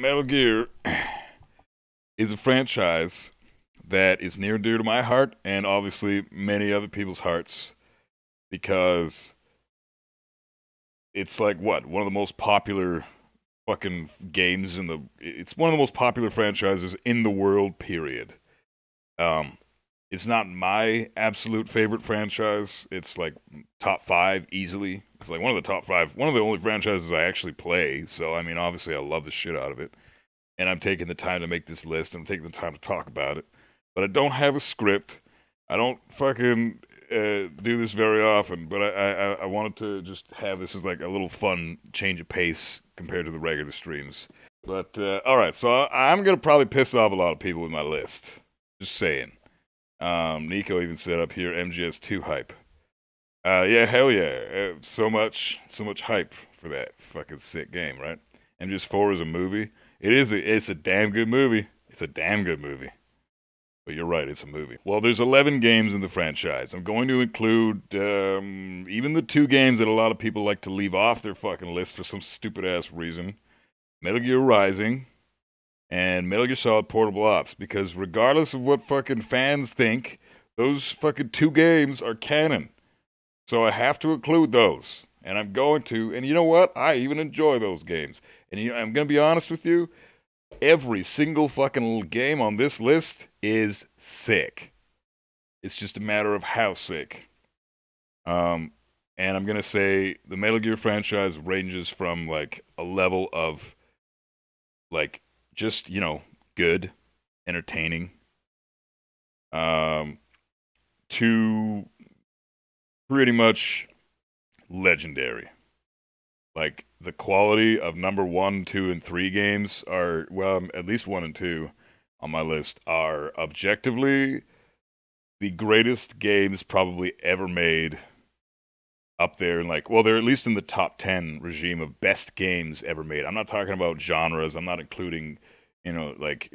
Metal Gear is a franchise that is near and dear to my heart and obviously many other people's hearts because it's like what one of the most popular fucking games in the it's one of the most popular franchises in the world period. Um it's not my absolute favorite franchise. It's like top 5 easily it's like one of the top 5 one of the only franchises I actually play so I mean obviously I love the shit out of it and I'm taking the time to make this list I'm taking the time to talk about it but I don't have a script I don't fucking uh, do this very often, but I, I I wanted to just have this as like a little fun change of pace compared to the regular streams. But uh, all right, so I'm gonna probably piss off a lot of people with my list. Just saying. Um, Nico even said up here MGS2 hype. Uh, yeah, hell yeah, uh, so much so much hype for that fucking sick game, right? And just four is a movie. It is. A, it's a damn good movie. It's a damn good movie. But you're right, it's a movie. Well, there's 11 games in the franchise. I'm going to include um, even the two games that a lot of people like to leave off their fucking list for some stupid ass reason Metal Gear Rising and Metal Gear Solid Portable Ops. Because regardless of what fucking fans think, those fucking two games are canon. So I have to include those. And I'm going to. And you know what? I even enjoy those games. And you I'm going to be honest with you every single fucking little game on this list is sick. It's just a matter of how sick. Um, and I'm gonna say the Metal Gear franchise ranges from like a level of like just you know good, entertaining, um, to pretty much legendary. Like the quality of number one, two, and three games are well, at least one and two on my list are objectively the greatest games probably ever made. Up there, and like, well, they're at least in the top ten regime of best games ever made. I'm not talking about genres. I'm not including, you know, like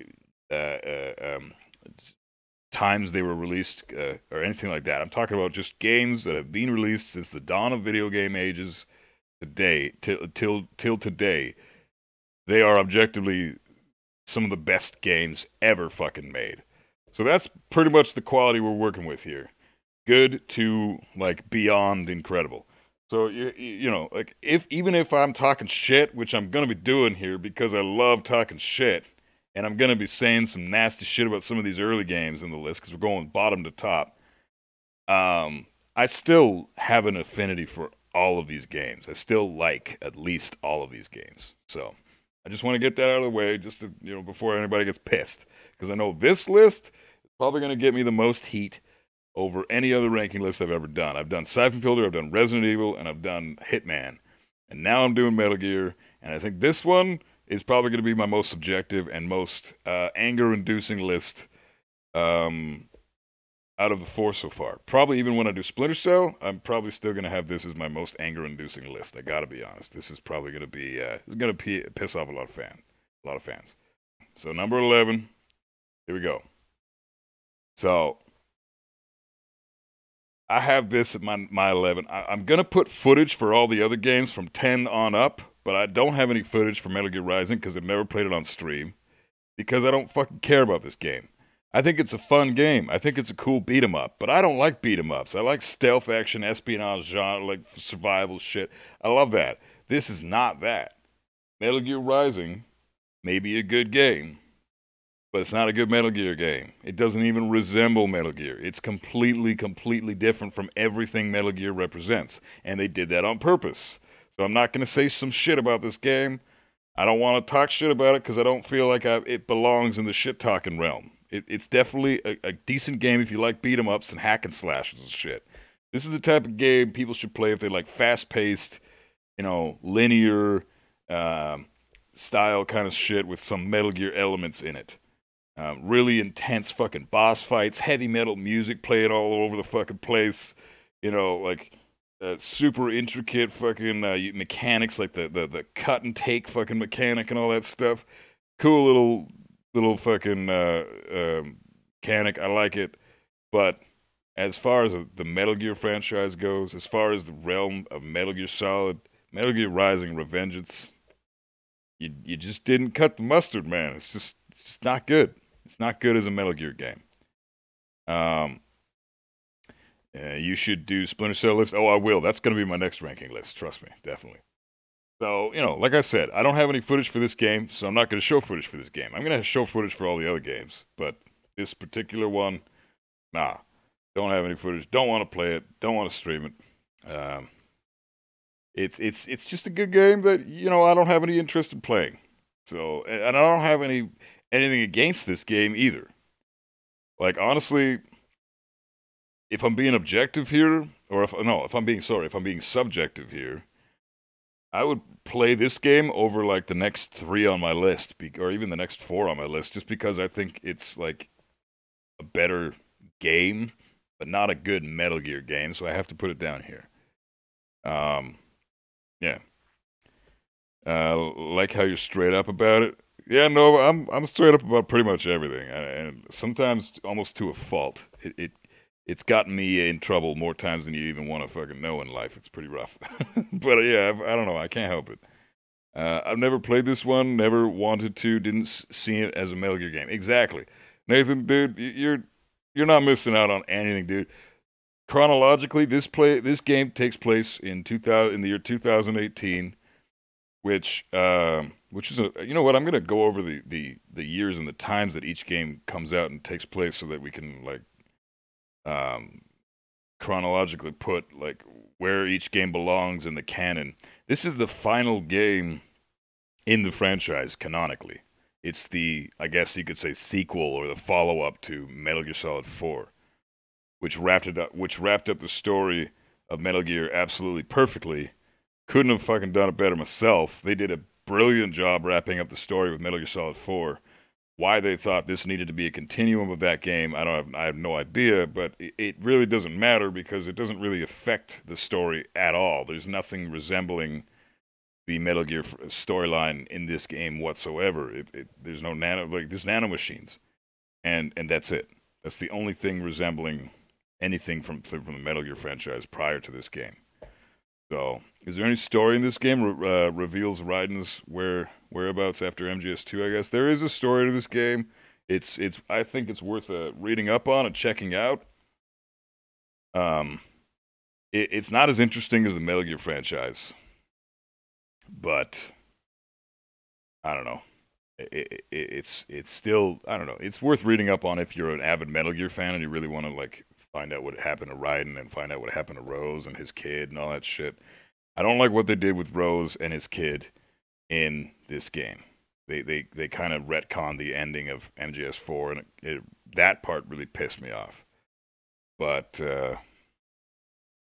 uh, uh, um, times they were released uh, or anything like that. I'm talking about just games that have been released since the dawn of video game ages today till till till today, they are objectively some of the best games ever fucking made. So that's pretty much the quality we're working with here. Good to like beyond incredible. So you you know like if even if I'm talking shit, which I'm gonna be doing here because I love talking shit, and I'm gonna be saying some nasty shit about some of these early games in the list because we're going bottom to top. Um, I still have an affinity for all of these games. I still like at least all of these games. So I just want to get that out of the way, just to, you know, before anybody gets pissed, because I know this list is probably going to get me the most heat over any other ranking list I've ever done. I've done Siphon Filter, I've done Resident Evil, and I've done Hitman, and now I'm doing Metal Gear, and I think this one is probably going to be my most subjective and most uh, anger-inducing list um, out of the four so far. Probably even when I do Splinter Cell, I'm probably still going to have this as my most anger-inducing list. I got to be honest. This is probably going to be uh, it's going to piss off a lot of fan, a lot of fans. So number 11, here we go. So I have this at my my 11. I, I'm going to put footage for all the other games from 10 on up, but I don't have any footage for Metal Gear Rising because I've never played it on stream because I don't fucking care about this game. I think it's a fun game. I think it's a cool beat 'em up, but I don't like beat 'em ups. I like stealth action, espionage genre, like survival shit. I love that. This is not that. Metal Gear Rising may be a good game, but it's not a good Metal Gear game. It doesn't even resemble Metal Gear. It's completely, completely different from everything Metal Gear represents, and they did that on purpose. So I'm not going to say some shit about this game. I don't want to talk shit about it because I don't feel like I, it belongs in the shit talking realm. It, it's definitely a, a, decent game if you like beat 'em ups and hack and slashes and shit. This is the type of game people should play if they like fast paced, you know, linear uh, style kind of shit with some Metal Gear elements in it. Um, really intense fucking boss fights, heavy metal music playing all over the fucking place. You know, like uh, super intricate fucking uh, mechanics, like the, the the cut and take fucking mechanic and all that stuff. Cool little little fucking uh, uh, mechanic. I like it, but as far as the Metal Gear franchise goes, as far as the realm of Metal Gear Solid, Metal Gear Rising, Revengeance, you you just didn't cut the mustard, man. It's just it's just not good. It's not good as a Metal Gear game. Um, uh, you should do Splinter Cell list. Oh, I will. That's going to be my next ranking list. Trust me, definitely. So, you know, like I said, I don't have any footage for this game, so I'm not going to show footage for this game. I'm going to show footage for all the other games, but this particular one, nah, don't have any footage. Don't want to play it. Don't want to stream it. Um, it's it's it's just a good game that you know I don't have any interest in playing. So, and I don't have any anything against this game either. Like honestly, if I'm being objective here, or if no, if I'm being sorry, if I'm being subjective here, I would play this game over like the next three on my list, or even the next four on my list, just because I think it's like a better game, but not a good Metal Gear game. So I have to put it down here. Um, yeah. Uh, like how you're straight up about it. Yeah, no, I'm I'm straight up about pretty much everything, and sometimes almost to a fault. It, it it's gotten me in trouble more times than you even want to fucking know in life. It's pretty rough, but yeah, I, I, don't know. I can't help it. Uh, I've never played this one. Never wanted to. Didn't see it as a Metal Gear game. Exactly, Nathan, dude. You're you're not missing out on anything, dude. Chronologically, this play this game takes place in 2000 in the year 2018 which um, which is a you know what I'm gonna go over the, the the years and the times that each game comes out and takes place so that we can like um, chronologically put like where each game belongs in the canon. This is the final game in the franchise canonically. It's the I guess you could say sequel or the follow up to Metal Gear Solid 4, which wrapped it up which wrapped up the story of Metal Gear absolutely perfectly couldn't have fucking done it better myself. They did a brilliant job wrapping up the story with Metal Gear Solid 4. Why they thought this needed to be a continuum of that game, I don't have, I have no idea, but it, really doesn't matter because it doesn't really affect the story at all. There's nothing resembling the Metal Gear storyline in this game whatsoever. It, it, there's no nano like there's nanomachines, and and that's it. That's the only thing resembling anything from from the Metal Gear franchise prior to this game. So, is there any story in this game uh, reveals Raiden's where whereabouts after MGS2? I guess there is a story to this game. It's it's I think it's worth uh, reading up on and checking out. Um, it, it's not as interesting as the Metal Gear franchise, but I don't know. It, it, it's it's still I don't know. It's worth reading up on if you're an avid Metal Gear fan and you really want to like find out what happened to Raiden and find out what happened to Rose and his kid and all that shit. I don't like what they did with Rose and his kid in this game. They they they kind of retconned the ending of MGS4, and it, it, that part really pissed me off. But uh,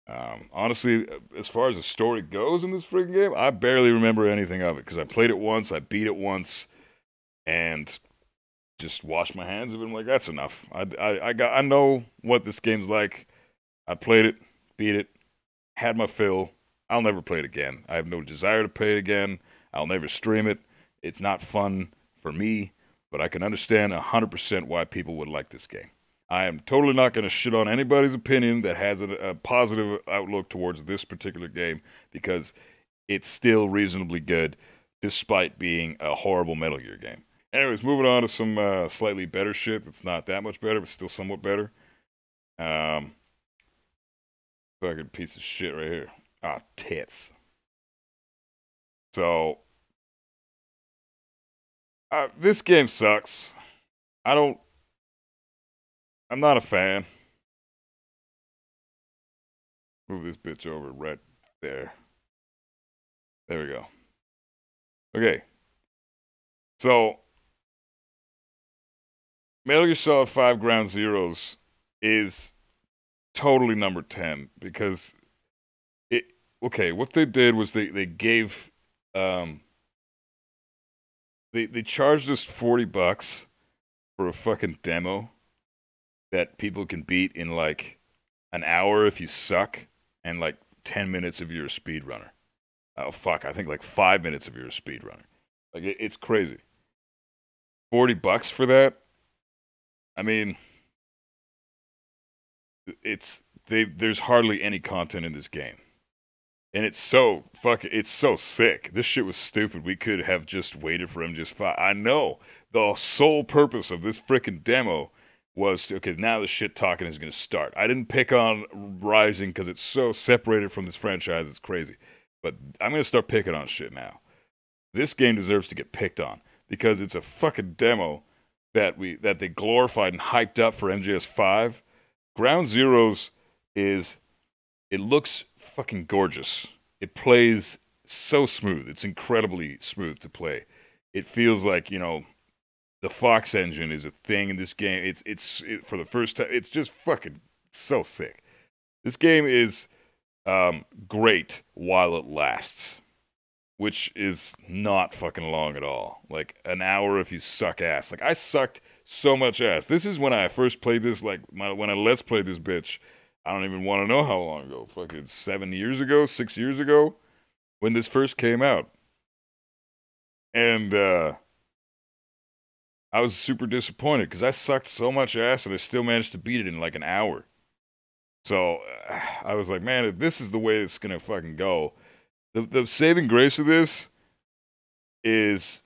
um, honestly, as far as the story goes in this freaking game, I barely remember anything of it because I played it once, I beat it once, and just wash my hands of it. I'm like, that's enough. I, I, I got I know what this game's like. I played it, beat it, had my fill. I'll never play it again. I have no desire to play it again. I'll never stream it. It's not fun for me, but I can understand 100% why people would like this game. I am totally not going to shit on anybody's opinion that has a, a positive outlook towards this particular game because it's still reasonably good despite being a horrible Metal Gear game. Anyways, moving on to some uh, slightly better shit. That's not that much better, but still somewhat better. Um, fucking piece of shit right here. Ah, tits. So, uh, this game sucks. I don't. I'm not a fan. Move this bitch over right there. There we go. Okay. So, Metal Gear Solid 5 Ground Zeroes is totally number 10 because okay, what they did was they they gave um they they charged us 40 bucks for a fucking demo that people can beat in like an hour if you suck and like 10 minutes if you're a speedrunner. Oh fuck, I think like 5 minutes if you're a speedrunner. Like it, it's crazy. 40 bucks for that? I mean, it's they. There's hardly any content in this game. And it's so fuck. It's so sick. This shit was stupid. We could have just waited for MGS5. I know the sole purpose of this freaking demo was to, okay. Now the shit talking is going to start. I didn't pick on Rising because it's so separated from this franchise. It's crazy. But I'm going to start picking on shit now. This game deserves to get picked on because it's a fucking demo that we that they glorified and hyped up for MGS5. Ground Zeroes is it looks fucking gorgeous. It plays so smooth. It's incredibly smooth to play. It feels like, you know, the Fox engine is a thing in this game. It's it's it, for the first time. It's just fucking so sick. This game is um, great while it lasts which is not fucking long at all. Like an hour if you suck ass. Like I sucked so much ass. This is when I first played this. Like my, when I let's play this bitch. I don't even want to know how long ago. Fucking seven years ago, six years ago, when this first came out. And uh, I was super disappointed because I sucked so much ass and I still managed to beat it in like an hour. So uh, I was like, man, if this is the way it's gonna fucking go, the the saving grace of this is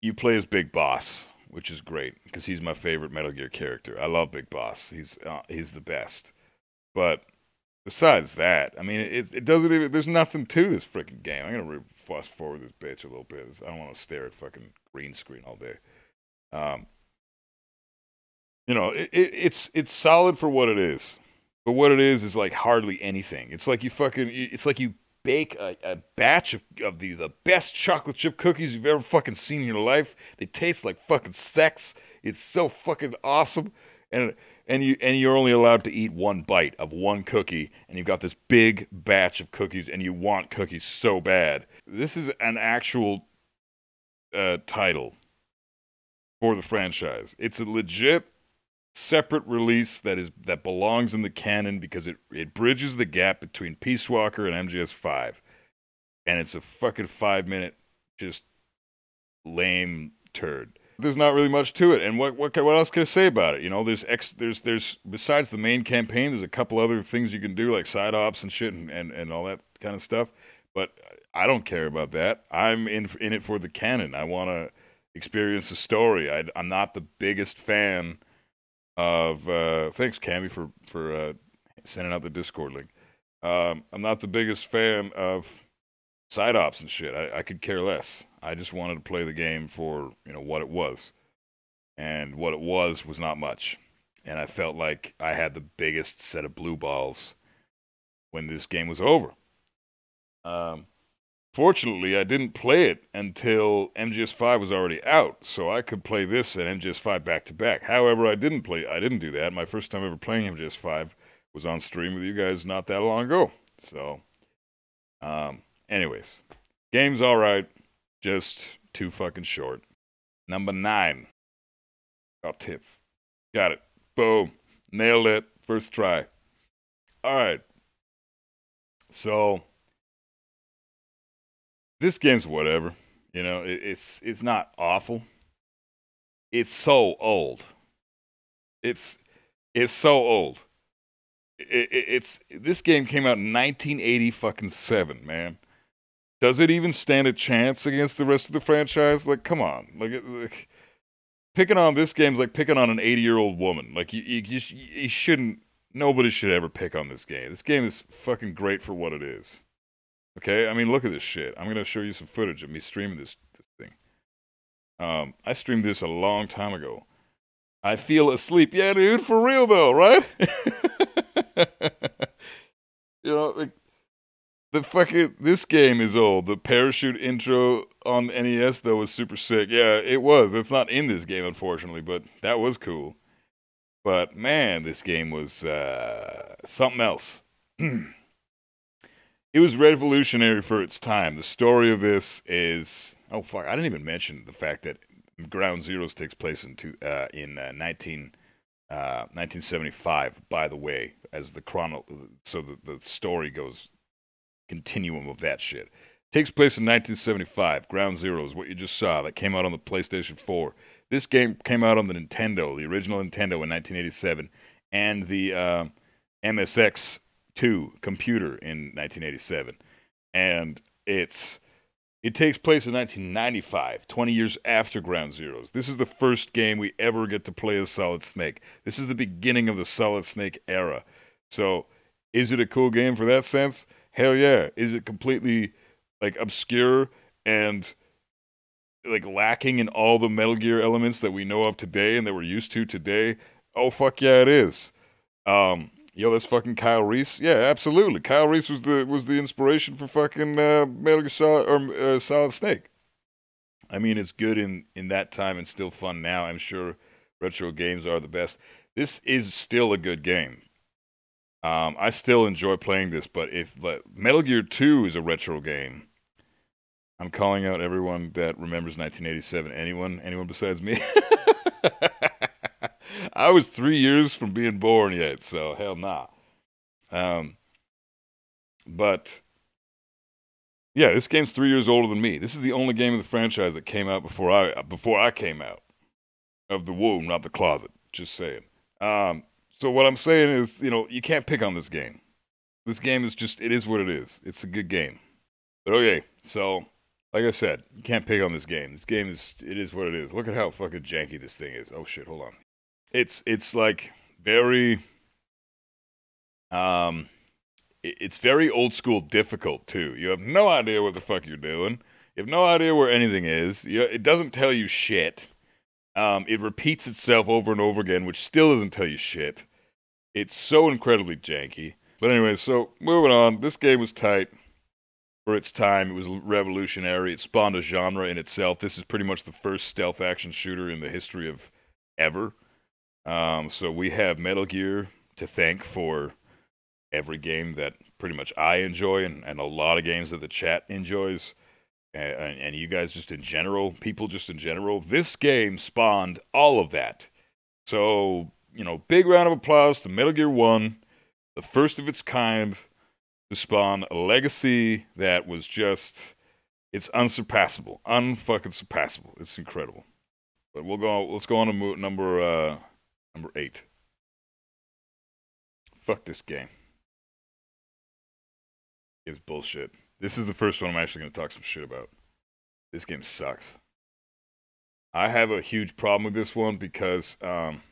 you play as Big Boss, which is great because he's my favorite Metal Gear character. I love Big Boss. He's uh, he's the best. But besides that, I mean, it it doesn't even. There's nothing to this freaking game. I'm gonna re- fast forward this bitch a little bit. I don't want to stare at fucking green screen all day. Um, you know, it, it, it's it's solid for what it is. But what it is is like hardly anything. It's like you fucking. It's like you bake a, a batch of, of the, the best chocolate chip cookies you've ever fucking seen in your life. They taste like fucking sex. It's so fucking awesome. And and you and you're only allowed to eat one bite of one cookie and you've got this big batch of cookies and you want cookies so bad. This is an actual uh, title for the franchise. It's a legit separate release that is that belongs in the canon because it it bridges the gap between Peace Walker and MGS5, and it's a fucking five minute just lame turd. There's not really much to it, and what what what else can I say about it? You know, there's ex there's there's besides the main campaign, there's a couple other things you can do like side ops and shit and and, and all that kind of stuff. But I don't care about that. I'm in in it for the canon. I want to experience the story. I, I'm not the biggest fan of uh, thanks Cammy for for uh, sending out the Discord link. Um, I'm not the biggest fan of side ops and shit. I, I could care less. I just wanted to play the game for you know what it was, and what it was was not much. And I felt like I had the biggest set of blue balls when this game was over. Um, Fortunately, I didn't play it until MGS5 was already out, so I could play this and MGS5 back to back. However, I didn't play. I didn't do that. My first time ever playing MGS5 was on stream with you guys not that long ago. So, um, anyways, game's all right, just too fucking short. Number nine. Oh, tits. Got it. Boom. Nailed it. First try. All right. So this game's whatever. You know, it, it's it's not awful. It's so old. It's it's so old. It, it, it's this game came out in 1980 fucking seven, man. Does it even stand a chance against the rest of the franchise? Like, come on, like, like picking on this game's like picking on an 80 year old woman. Like, you, you you you shouldn't. Nobody should ever pick on this game. This game is fucking great for what it is. Okay, I mean, look at this shit. I'm gonna show you some footage of me streaming this this thing. Um, I streamed this a long time ago. I feel asleep. Yeah, dude, for real though, right? you know, like the fucking this game is old. The parachute intro on NES though was super sick. Yeah, it was. It's not in this game unfortunately, but that was cool. But man, this game was uh, something else. it was revolutionary for its time. The story of this is oh fuck, I didn't even mention the fact that Ground Zeroes takes place in two, uh, in uh, 19, uh, 1975. By the way, as the chrono, so the, the story goes continuum of that shit takes place in 1975. Ground Zero is what you just saw, that came out on the PlayStation 4. This game came out on the Nintendo, the original Nintendo in 1987, and the uh, MSX 2 computer in 1987. and it's it takes place in 1995, 20 years after Ground Zeroes. This is the first game we ever get to play as Solid Snake. This is the beginning of the Solid Snake era. So, is it a cool game for that sense? Hell yeah. Is it completely like obscure and like lacking in all the Metal Gear elements that we know of today and that we're used to today? Oh fuck yeah, it is. Um, yo, that's fucking Kyle Reese. Yeah, absolutely. Kyle Reese was the was the inspiration for fucking uh, Metal Gear Solid or uh, Solid Snake. I mean, it's good in in that time and still fun now. I'm sure retro games are the best. This is still a good game. Um, I still enjoy playing this, but if like, Metal Gear 2 is a retro game, I'm calling out everyone that remembers 1987. Anyone? Anyone besides me? I was three years from being born yet, so hell nah. Um, but yeah, this game's three years older than me. This is the only game of the franchise that came out before I before I came out of the womb, not the closet. Just saying. Um, so what I'm saying is, you know, you can't pick on this game. This game is just it is what it is. It's a good game. But okay, so like I said, you can't pick on this game. This game is it is what it is. Look at how fucking janky this thing is. Oh shit, hold on. It's it's like very um it's very old school difficult too. You have no idea what the fuck you're doing. You have no idea where anything is. You, it doesn't tell you shit. Um, it repeats itself over and over again, which still doesn't tell you shit. It's so incredibly janky. But anyway, so moving on. This game was tight for its time. It was revolutionary. It spawned a genre in itself. This is pretty much the first stealth action shooter in the history of ever. Um, so we have Metal Gear to thank for every game that pretty much I enjoy and, and a lot of games that the chat enjoys and, and, you guys just in general, people just in general. This game spawned all of that. So, you know, big round of applause to Metal Gear 1, the first of its kind to spawn a legacy that was just, it's unsurpassable. Unfucking surpassable. It's incredible. But we'll go, let's go on to number, uh, number eight. Fuck this game. It's bullshit. This is the first one I'm actually going to talk some shit about. This game sucks. I have a huge problem with this one because um,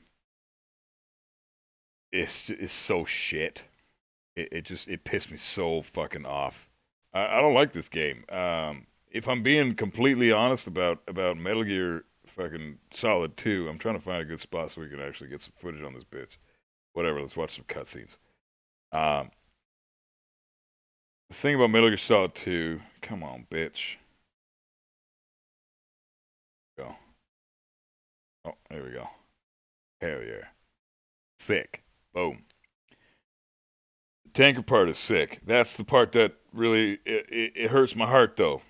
it's it's so shit. It, it just it pissed me so fucking off. I, I don't like this game. Um, if I'm being completely honest about about Metal Gear fucking Solid 2, I'm trying to find a good spot so we can actually get some footage on this bitch. Whatever, let's watch some cutscenes. Um, the thing about Metal Gear Solid 2, come on, bitch. Go. Oh, there we go. Hell yeah. Sick. Boom. The tanker part is sick. That's the part that really, it, it, it hurts my heart though.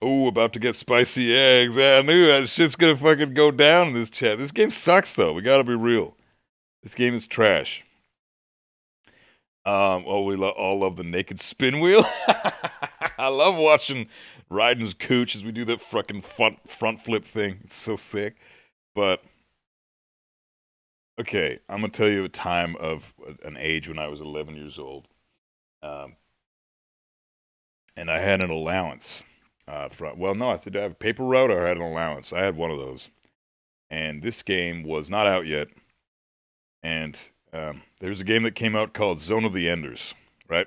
Oh, about to get spicy eggs. I knew that shit's gonna fucking go down in this chat. This game sucks though. We gotta be real. This game is trash. Um, oh, we lo- all love the naked spin wheel. I love watching Raiden's cooch as we do that fucking front front flip thing. It's so sick. But okay, I'm gonna tell you a time of an age when I was 11 years old, um, and I had an allowance. Uh, from well, no, I did have a paper route or I had an allowance. I had one of those, and this game was not out yet, and um, was a game that came out called Zone of the Enders, right?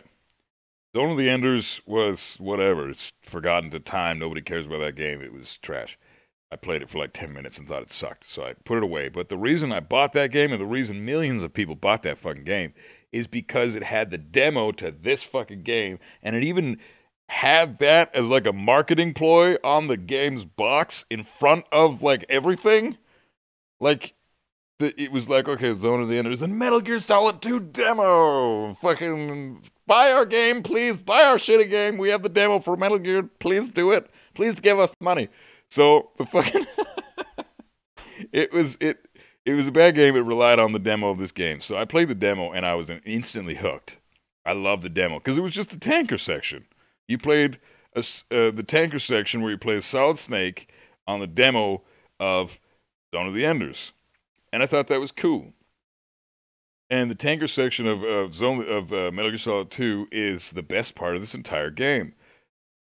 Zone of the Enders was whatever. It's forgotten to time. Nobody cares about that game. It was trash. I played it for like 10 minutes and thought it sucked, so I put it away. But the reason I bought that game and the reason millions of people bought that fucking game is because it had the demo to this fucking game and it even had that as like a marketing ploy on the game's box in front of like everything. Like the, it was like, okay, Zone of the Enders, the Metal Gear Solid 2 demo. Fucking buy our game, please. Buy our shitty game. We have the demo for Metal Gear. Please do it. Please give us money. So the fucking it was it it was a bad game. It relied on the demo of this game. So I played the demo and I was instantly hooked. I love the demo because it was just the tanker section. You played a, uh, the tanker section where you play a Solid Snake on the demo of Zone of the Enders and I thought that was cool. And the tanker section of of Zone of uh, Metal Gear Solid 2 is the best part of this entire game.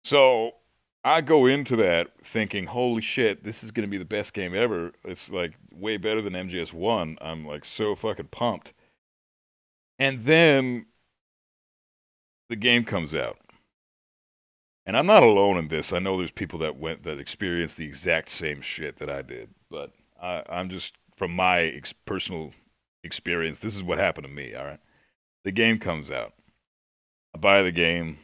So I go into that thinking, "Holy shit, this is going to be the best game ever." It's like way better than MGS One. I'm like so fucking pumped. And then the game comes out, and I'm not alone in this. I know there's people that went that experienced the exact same shit that I did, but I, I'm just from my ex- personal experience. This is what happened to me. All right, the game comes out. I buy the game.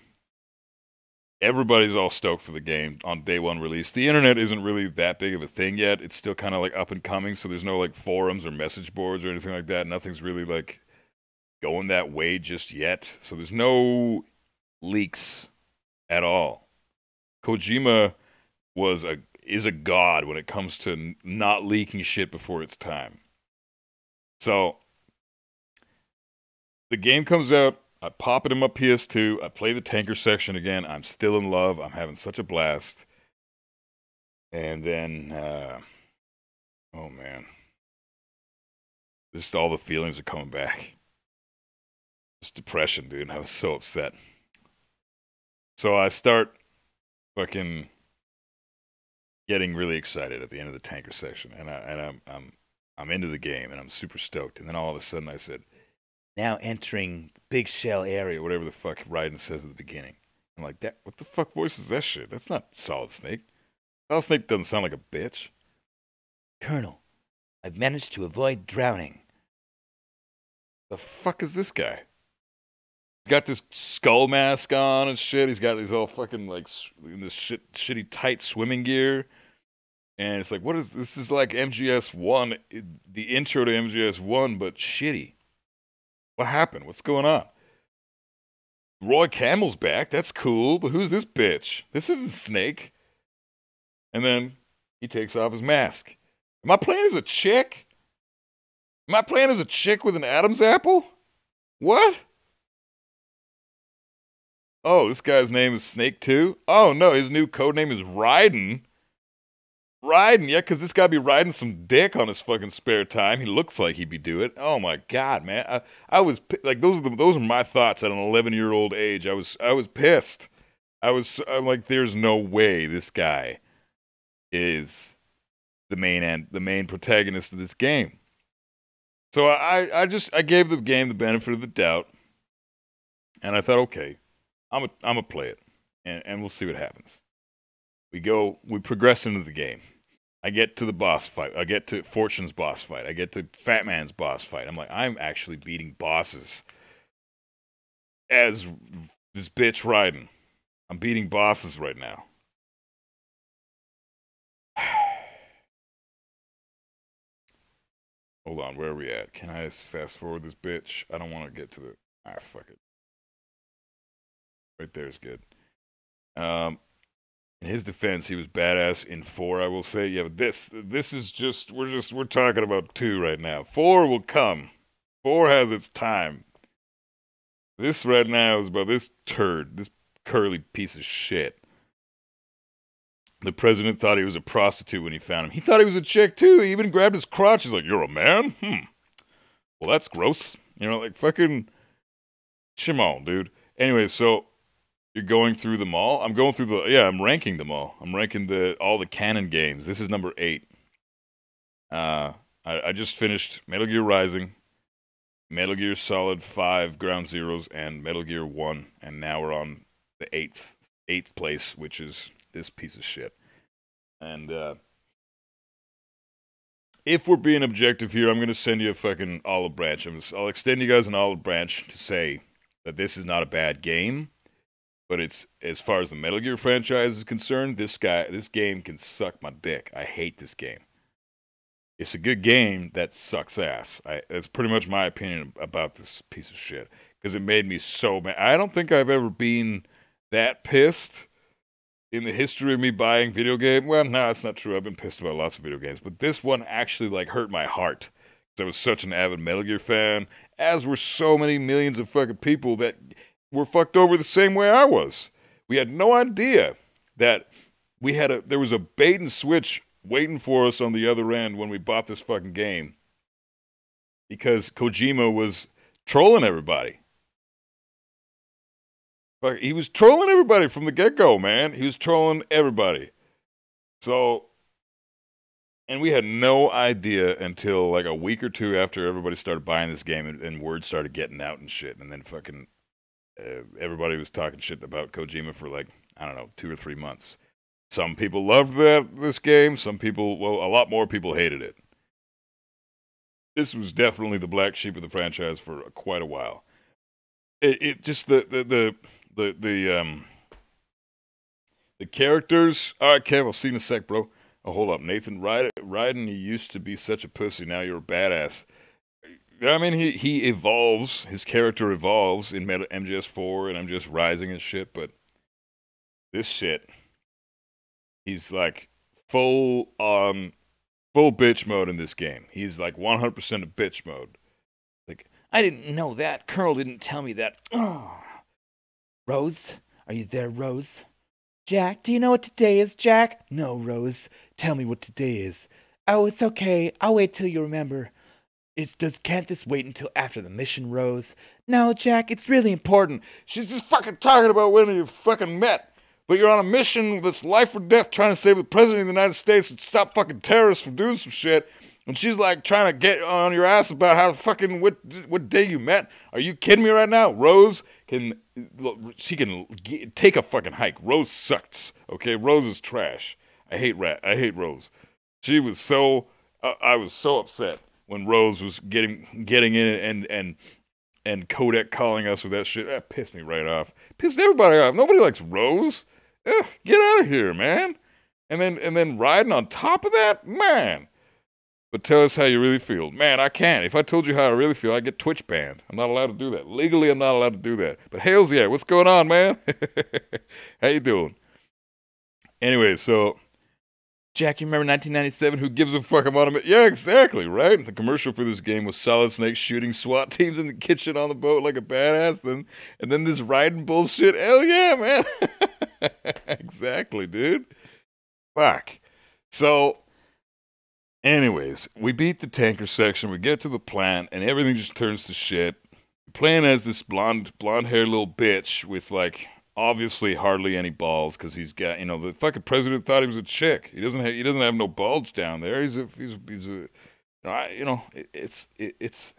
Everybody's all stoked for the game on day one release. The internet isn't really that big of a thing yet. It's still kind of like up and coming, so there's no like forums or message boards or anything like that. Nothing's really like going that way just yet. So there's no leaks at all. Kojima was a is a god when it comes to not leaking shit before its time. So the game comes out. I pop it in my PS2. I play the tanker section again. I'm still in love. I'm having such a blast. And then, uh, oh man, just all the feelings are coming back. Just depression, dude. I was so upset. So I start fucking getting really excited at the end of the tanker section, and I and I'm I'm I'm into the game, and I'm super stoked. And then all of a sudden, I said, "Now entering Big Shell area," whatever the fuck Raiden says at the beginning. I'm like, "That what the fuck voice is that shit? That's not Solid Snake. Solid Snake doesn't sound like a bitch." Colonel, I've managed to avoid drowning. The fuck is this guy? He's got this skull mask on and shit. He's got these all fucking like in this shit, shitty tight swimming gear. And it's like, what is this? Is like MGS one, eh, the intro to MGS one, but shitty. What happened? What's going on? Roy Campbell's back. That's cool, but who's this bitch? This isn't Snake. And then he takes off his mask. Am I playing as a chick? Am I playing as a chick with an Adam's apple? What? Oh, this guy's name is Snake too. Oh no, his new code name is Raiden. Raiden, yeah, because this guy be riding some dick on his fucking spare time. He looks like he'd be doing it. Oh my god, man, I, I was like, those are the, those are my thoughts at an 11 year old age. I was I was pissed. I was I'm like, there's no way this guy is the main and the main protagonist of this game. So I I just I gave the game the benefit of the doubt, and I thought, okay, I'm a, I'm gonna play it, and, and we'll see what happens. We go, we progress into the game. I get to the boss fight. I get to Fortune's boss fight. I get to Fat Man's boss fight. I'm like, I'm actually beating bosses as this bitch riding. I'm beating bosses right now. Hold on, where are we at? Can I just fast forward this bitch? I don't want to get to the. Ah, fuck it. Right there is good. Um, in his defense, he was badass in four. I will say, yeah, but this this is just we're just we're talking about two right now. Four will come. Four has its time. This right now is about this turd, this curly piece of shit. The president thought he was a prostitute when he found him. He thought he was a chick too. He even grabbed his crotch. He's like, "You're a man? Hmm. Well, that's gross." You know, like fucking. Shimon, dude. Anyway, so you're going through them all. I'm going through the yeah. I'm ranking them all. I'm ranking the all the canon games. This is number eight. Uh, I, I just finished Metal Gear Rising, Metal Gear Solid Five Ground Zeroes, and Metal Gear One, and now we're on the eighth eighth place, which is this piece of shit. And uh, if we're being objective here, I'm gonna send you a fucking olive branch. I'm just, I'll extend you guys an olive branch to say that this is not a bad game but it's as far as the Metal Gear franchise is concerned, this guy, this game can suck my dick. I hate this game. It's a good game that sucks ass. I, that's pretty much my opinion about this piece of shit because it made me so mad. I don't think I've ever been that pissed in the history of me buying video game. Well, no, that's not true. I've been pissed about lots of video games, but this one actually like hurt my heart. 'Cause I was such an avid Metal Gear fan, as were so many millions of fucking people that were fucked over the same way I was. We had no idea that we had a there was a bait and switch waiting for us on the other end when we bought this fucking game. because Kojima was trolling everybody. Fuck, he was trolling everybody from the get go, man. He was trolling everybody. So, and we had no idea until like a week or two after everybody started buying this game and, and word started getting out and shit. And then fucking uh, everybody was talking shit about Kojima for like, I don't know, two or three months. Some people loved that this game. Some people, well, a lot more people hated it. This was definitely the black sheep of the franchise for quite a while. It, it just the the the the, the um the characters. All right, Kev, I'll see you in a sec, bro. Oh, hold up, Nathan Raiden. You used to be such a pussy. Now you're a badass. I mean, he he evolves. His character evolves in MGS4 and MGS Rising and shit. But this shit, he's like full um full bitch mode in this game. He's like 100% of bitch mode. Like, I didn't know that. Colonel didn't tell me that. Oh. Rose, are you there, Rose? Jack, do you know what today is, Jack? No, Rose. Tell me what today is. Oh, it's okay. I'll wait till you remember. It does can't this wait until after the mission, Rose? No, Jack, it's really important. She's just fucking talking about when you fucking met but you're on a mission that's life or death trying to save the president of the United States and stop fucking terrorists from doing some shit. And she's like trying to get on your ass about how fucking what what day you met. Are you kidding me right now? Rose can she can take a fucking hike. Rose sucks. Okay, Rose is trash. I hate rat. I hate Rose. She was so uh, I was so upset when Rose was getting getting in and and and Codec calling us with that shit. That pissed me right off. Pissed everybody off. Nobody likes Rose. Ugh, get out of here, man. And then and then Raiden on top of that, man. But tell us how you really feel. Man, I can't. If I told you how I really feel, I get Twitch banned. I'm not allowed to do that. Legally, I'm not allowed to do that. But Hales, yeah, what's going on, man? how you doing? Anyway, so Jack, you remember 1997? Who gives a fuck about him? Yeah, exactly, right? The commercial for this game was Solid Snake shooting SWAT teams in the kitchen on the boat like a badass. Then, and then this riding bullshit. Hell yeah, man. exactly, dude. Fuck. So, anyways, we beat the tanker section. We get to the plant, and everything just turns to shit. Playing as this blonde, blonde haired little bitch with like obviously hardly any balls because he's got you know the fucking president thought he was a chick. He doesn't have, he doesn't have no bulge down there. He's a he's he's a you know it, it's it, it's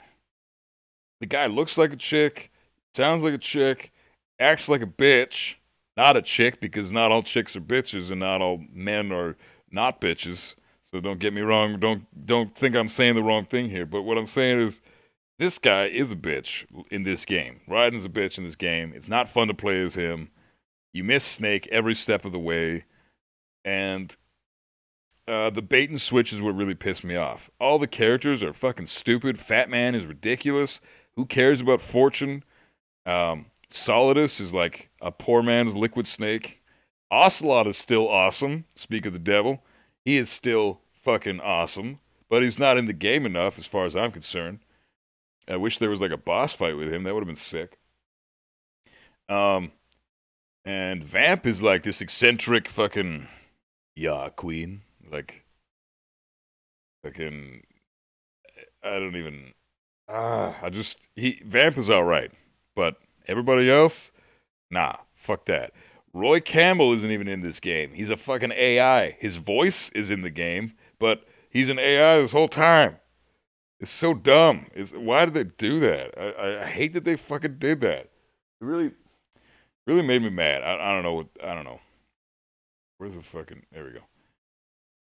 the guy looks like a chick, sounds like a chick, acts like a bitch. Not a chick because not all chicks are bitches and not all men are not bitches. So don't get me wrong. Don't don't think I'm saying the wrong thing here. But what I'm saying is this guy is a bitch in this game. Raiden's a bitch in this game. It's not fun to play as him. You miss Snake every step of the way, and uh, the bait and switch is what really pissed me off. All the characters are fucking stupid. Fat Man is ridiculous. Who cares about Fortune? Um, Solidus is like a poor man's Liquid Snake. Ocelot is still awesome. Speak of the devil. He is still fucking awesome, but he's not in the game enough as far as I'm concerned. I wish there was like a boss fight with him. That would have been sick. Um, and Vamp is like this eccentric fucking yeah queen. Like fucking I don't even ah I just he Vamp is all right, but everybody else, nah, fuck that. Roy Campbell isn't even in this game. He's a fucking AI. His voice is in the game, but he's an AI this whole time. It's so dumb. It's, why did they do that? I, I hate that they fucking did that. It really, really made me mad. I, I don't know. What, I don't know. Where's the fucking? There we go.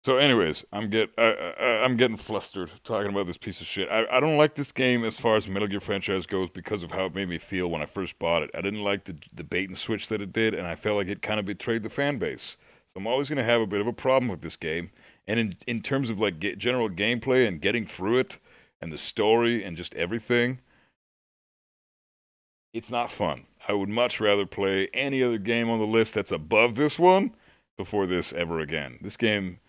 So, anyways, I'm get I, I, I'm getting flustered talking about this piece of shit. I, I don't like this game as far as Metal Gear franchise goes because of how it made me feel when I first bought it. I didn't like the the bait and switch that it did, and I felt like it kind of betrayed the fan base. So I'm always going to have a bit of a problem with this game. And in in terms of like get, general gameplay and getting through it, and the story and just everything, it's not fun. I would much rather play any other game on the list that's above this one before this ever again. This game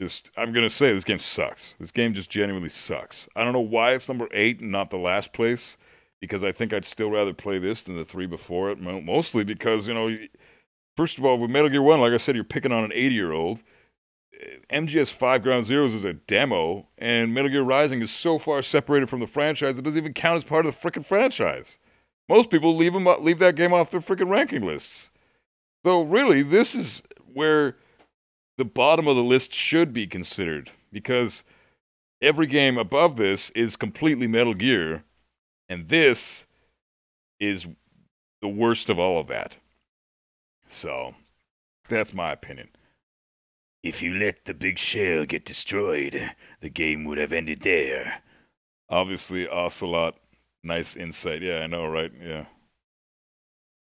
just I'm gonna say this game sucks. This game just genuinely sucks. I don't know why it's number eight and not the last place, because I think I'd still rather play this than the three before it. Mostly because you know, first of all, with Metal Gear One, like I said, you're picking on an 80 year old MGS Five Ground Zeroes is a demo, and Metal Gear Rising is so far separated from the franchise it doesn't even count as part of the freaking franchise. Most people leave them uh, leave that game off their freaking ranking lists. So really, this is where the bottom of the list should be considered because every game above this is completely Metal Gear, and this is the worst of all of that. So, that's my opinion. If you let the big shell get destroyed, the game would have ended there. Obviously, Ocelot, nice insight. Yeah, I know, right? Yeah.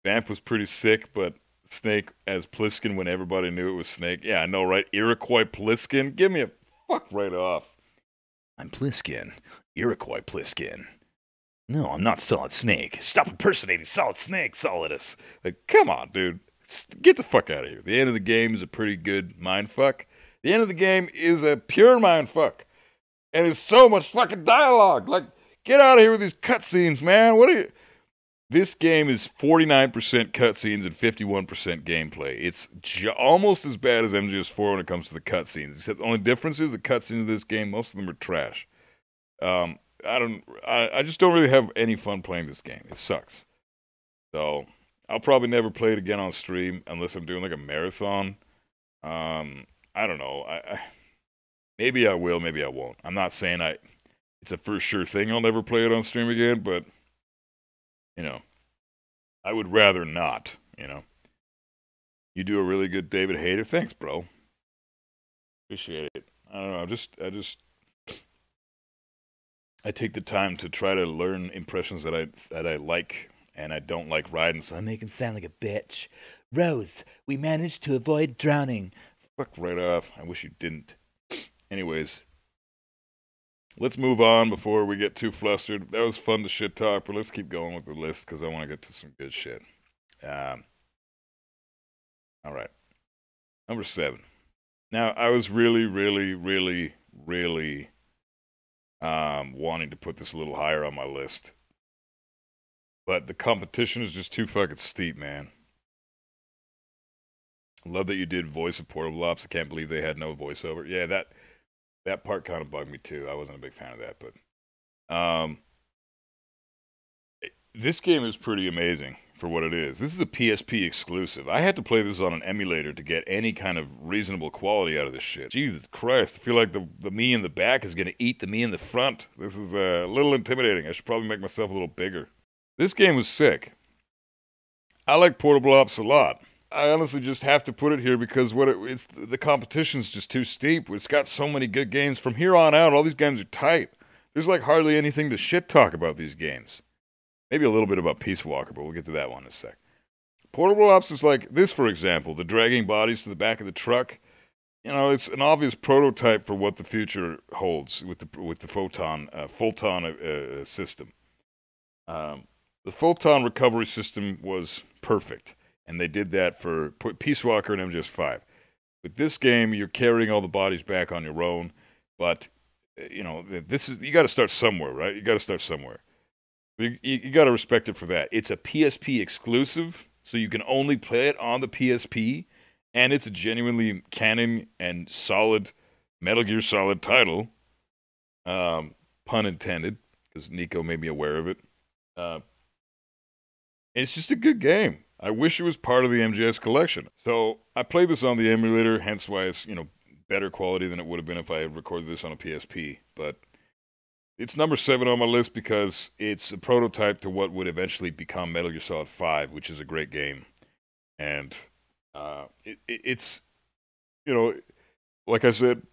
Vamp was pretty sick, but Snake as Pliskin when everybody knew it was Snake. Yeah, I know, right? Iroquois Pliskin? Give me a fuck right off. I'm Pliskin. Iroquois Pliskin. No, I'm not Solid Snake. Stop impersonating Solid Snake, Solidus. Like, come on, dude. Get the fuck out of here. The end of the game is a pretty good mind fuck. The end of the game is a pure mind fuck. And it's so much fucking dialogue. Like, get out of here with these cutscenes, man. What are you. This game is 49% cutscenes and 51% gameplay. It's j- almost as bad as MGS4 when it comes to the cutscenes. Except the only difference is the cutscenes of this game, most of them are trash. Um, I don't. I, I just don't really have any fun playing this game. It sucks. So I'll probably never play it again on stream unless I'm doing like a marathon. Um, I don't know. I, I maybe I will, maybe I won't. I'm not saying I. It's a for sure thing. I'll never play it on stream again, but you know, I would rather not. You know, you do a really good David Hayter. Thanks, bro. Appreciate it. I don't know. I just I just I take the time to try to learn impressions that I that I like and I don't like Raiden, so I make him sound like a bitch. Rose, we managed to avoid drowning. Fuck right off. I wish you didn't. Anyways, let's move on before we get too flustered. That was fun to shit talk, but let's keep going with the list because I want to get to some good shit. Um, all right. Number seven. Now, I was really, really, really, really um, wanting to put this a little higher on my list. But the competition is just too fucking steep, man. Love that you did voice of Portable Ops. I can't believe they had no voiceover. Yeah, that that part kind of bugged me too. I wasn't a big fan of that, but um, this game is pretty amazing for what it is. This is a PSP exclusive. I had to play this on an emulator to get any kind of reasonable quality out of this shit. Jesus Christ, I feel like the the me in the back is gonna eat the me in the front. This is uh, a little intimidating. I should probably make myself a little bigger. This game was sick. I like Portable Ops a lot. I honestly just have to put it here because what it, it's the competition's just too steep. It's got so many good games from here on out. All these games are tight. There's like hardly anything to shit talk about these games. Maybe a little bit about Peace Walker, but we'll get to that one in a sec. Portable Ops is like this, for example, the dragging bodies to the back of the truck. You know, it's an obvious prototype for what the future holds with the with the Fulton uh, Fulton uh, uh system. Um, the Fulton recovery system was perfect, and they did that for Peace Walker and MGS5. With this game, you're carrying all the bodies back on your own, but uh, you know this is you got to start somewhere, right? You got to start somewhere. You, you, you got to respect it for that. It's a PSP exclusive, so you can only play it on the PSP, and it's a genuinely canon and solid Metal Gear Solid title. Um, pun intended, because Nico made me aware of it. Uh, it's just a good game. I wish it was part of the MGS collection. So I played this on the emulator, hence why it's, you know, better quality than it would have been if I had recorded this on a PSP. But it's number seven on my list because it's a prototype to what would eventually become Metal Gear Solid 5, which is a great game. And uh, it, it, it's, you know, like I said,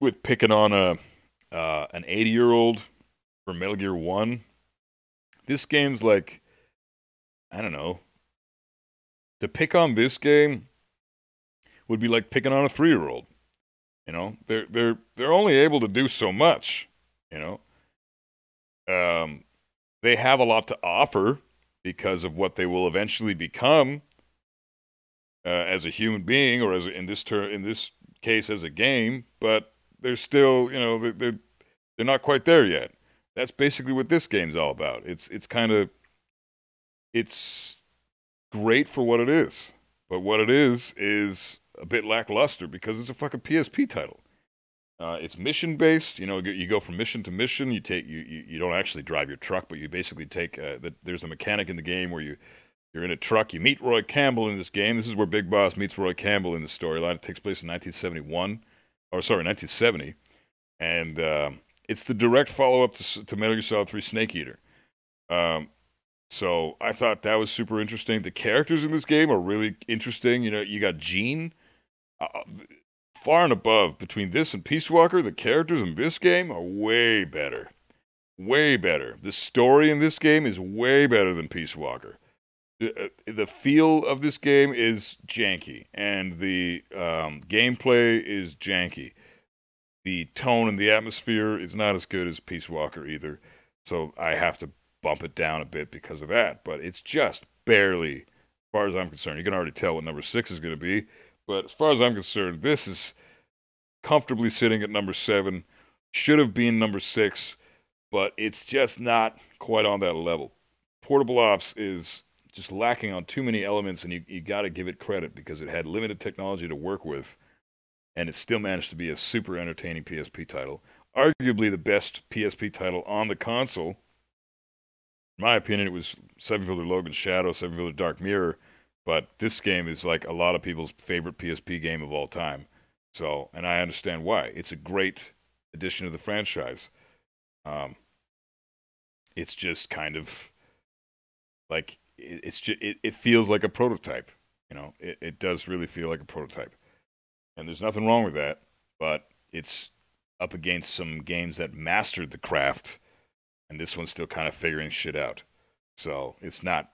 with picking on a uh, an 80 year old for Metal Gear 1, this game's like I don't know. To pick on this game would be like picking on a three year old. You know, they're they're they're only able to do so much. You know, um, they have a lot to offer because of what they will eventually become uh, as a human being, or as in this ter- in this case as a game. But they're still, you know, they're, they're they're not quite there yet. That's basically what this game's all about. It's it's kind of it's great for what it is. But what it is is a bit lackluster because it's a fucking PSP title. Uh, it's mission based. You know, you go from mission to mission. You take you, you, you don't actually drive your truck, but you basically take. Uh, the, there's a mechanic in the game where you you're in a truck. You meet Roy Campbell in this game. This is where Big Boss meets Roy Campbell in the storyline. It takes place in 1971, or sorry, 1970, and um, it's the direct follow up to, to Metal Gear Solid 3 Snake Eater. Um, so I thought that was super interesting. The characters in this game are really interesting. You know, you got Gene. Uh, far and above between this and Peace Walker, the characters in this game are way better. Way better. The story in this game is way better than Peace Walker. The, uh, the feel of this game is janky, and the um, gameplay is janky. The tone and the atmosphere is not as good as Peace Walker either. So I have to bump it down a bit because of that. But it's just barely, as far as I'm concerned. You can already tell what number six is going to be. But as far as I'm concerned, this is comfortably sitting at number seven. Should have been number six, but it's just not quite on that level. Portable Ops is just lacking on too many elements, and you, you got to give it credit because it had limited technology to work with, and it still managed to be a super entertaining PSP title. Arguably the best PSP title on the console my opinion, it was Syphon Filter Logan's Shadow, Syphon Filter Dark Mirror. But this game is like a lot of people's favorite PSP game of all time. So, and I understand why. It's a great addition to the franchise. Um, it's just kind of like it, it's just it, it feels like a prototype. You know, it, it does really feel like a prototype, and there's nothing wrong with that. But it's up against some games that mastered the craft and this one's still kind of figuring shit out. So it's not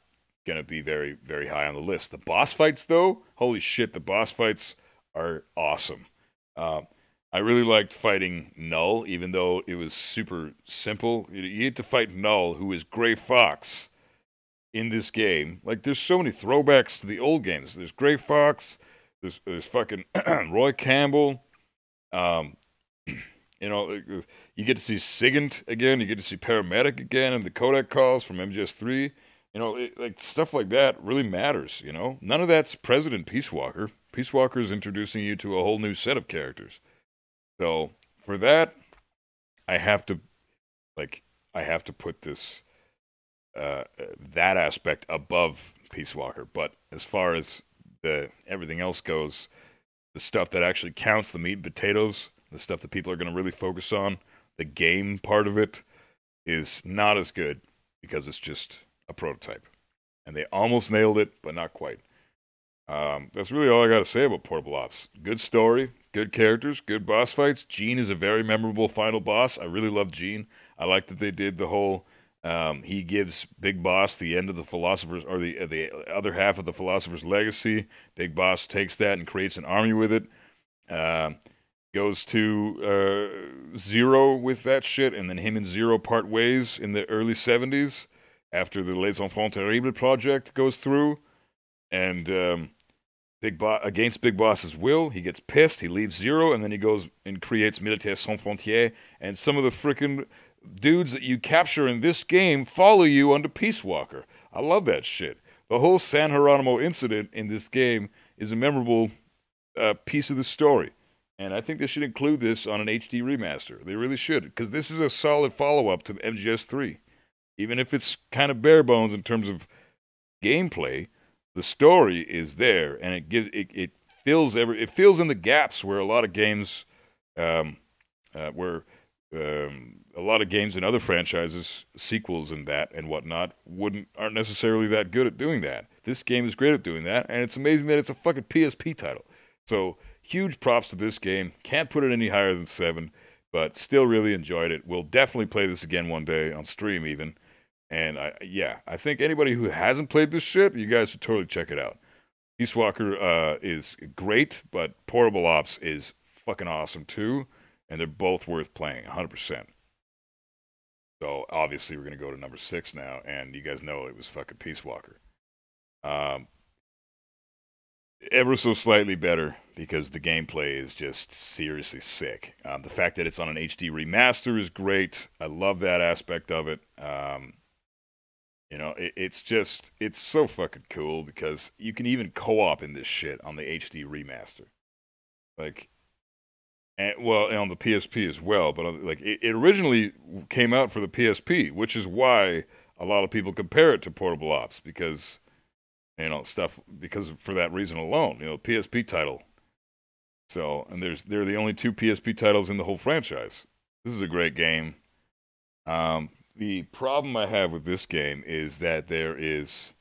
gonna be very very high on the list. The boss fights though, holy shit, the boss fights are awesome. Uh, I really liked fighting Null, even though it was super simple. You get to fight Null, who is Gray Fox in this game. Like, there's so many throwbacks to the old games. There's Gray Fox, there's, there's fucking Roy Campbell, um, you know, uh, you get to see Sigint again. You get to see Paramedic again, and the Codec calls from MGS3. You know, it, like stuff like that really matters. You know, none of that's President Peace Walker. Peace Walker is introducing you to a whole new set of characters. So for that, I have to, like, I have to put this, uh, that aspect above Peace Walker. But as far as the everything else goes, the stuff that actually counts, the meat and potatoes the stuff that people are going to really focus on, the game part of it is not as good because it's just a prototype. And they almost nailed it, but not quite. Um, that's really all I got to say about Portable Ops. Good story, good characters, good boss fights. Gene is a very memorable final boss. I really love Gene. I like that they did the whole. Um, he gives Big Boss the end of the philosopher's, or the the other half of the philosopher's legacy. Big Boss takes that and creates an army with it. Uh, goes to uh, Zero with that shit, and then him and Zero part ways in the early 70s after the Les Enfants Terribles project goes through. And um, Big Bo- against Big Boss's will, he gets pissed, he leaves Zero, and then he goes and creates Militaires Sans Frontières. And some of the freaking dudes that you capture in this game follow you under Peace Walker. I love that shit. The whole San Geronimo incident in this game is a memorable uh, piece of the story. And I think they should include this on an HD remaster. They really should, because this is a solid follow up to MGS3. Even if it's kind of bare bones in terms of gameplay, the story is there, and it gives it, it fills every it fills in the gaps where a lot of games, um, uh, where um, a lot of games in other franchises, sequels and that and whatnot, wouldn't aren't necessarily that good at doing that. This game is great at doing that, and it's amazing that it's a fucking PSP title. So huge props to this game. Can't put it any higher than seven, but still really enjoyed it. We'll definitely play this again one day on stream, even. And I, yeah, I think anybody who hasn't played this shit, you guys should totally check it out. Peace Walker uh, is great, but Portable Ops is fucking awesome too, and they're both worth playing 100%. So obviously we're gonna go to number six now, and you guys know it was fucking Peace Walker. Um, ever so slightly better because the gameplay is just seriously sick. Um, the fact that it's on an HD remaster is great. I love that aspect of it. Um, you know, it, it's just it's so fucking cool because you can even co-op in this shit on the HD remaster. Like, and, well, and on the PSP as well. But like, it, it originally came out for the PSP, which is why a lot of people compare it to Portable Ops because you know stuff because for that reason alone. You know, PSP title. So, and there's they're the only two PSP titles in the whole franchise. This is a great game. Um, the problem I have with this game is that there is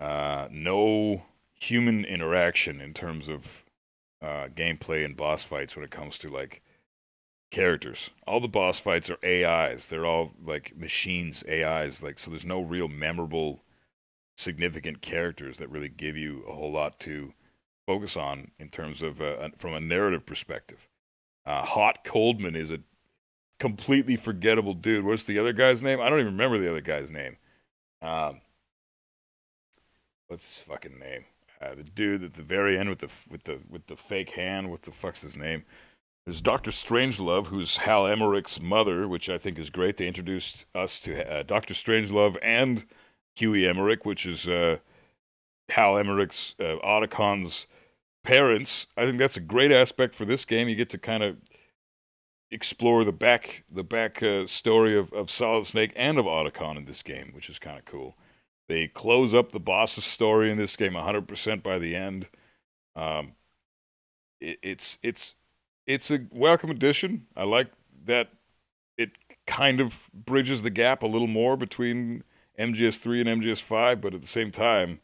uh, no human interaction in terms of uh, gameplay and boss fights when it comes to like characters. All the boss fights are AIs. They're all like machines, AIs. Like so, there's no real memorable, significant characters that really give you a whole lot to focus on in terms of uh, from a narrative perspective. Uh, Hot Coldman is a completely forgettable dude. What's the other guy's name? I don't even remember the other guy's name. Um, what's his fucking name? Uh, the dude at the very end with the with the with the fake hand. What the fuck's his name? There's Doctor Strangelove, who's Hal Emmerich's mother, which I think is great. They introduced us to uh, Doctor Strangelove and Huey Emmerich, which is uh, Hal Emmerich's uh, Otacon's parents. I think that's a great aspect for this game. You get to kind of explore the back the back uh, story of, of Solid Snake and of Otacon in this game, which is kind of cool. They close up the boss's story in this game 100% by the end. Um, it, it's it's it's a welcome addition. I like that it kind of bridges the gap a little more between MGS3 and MGS5, but at the same time,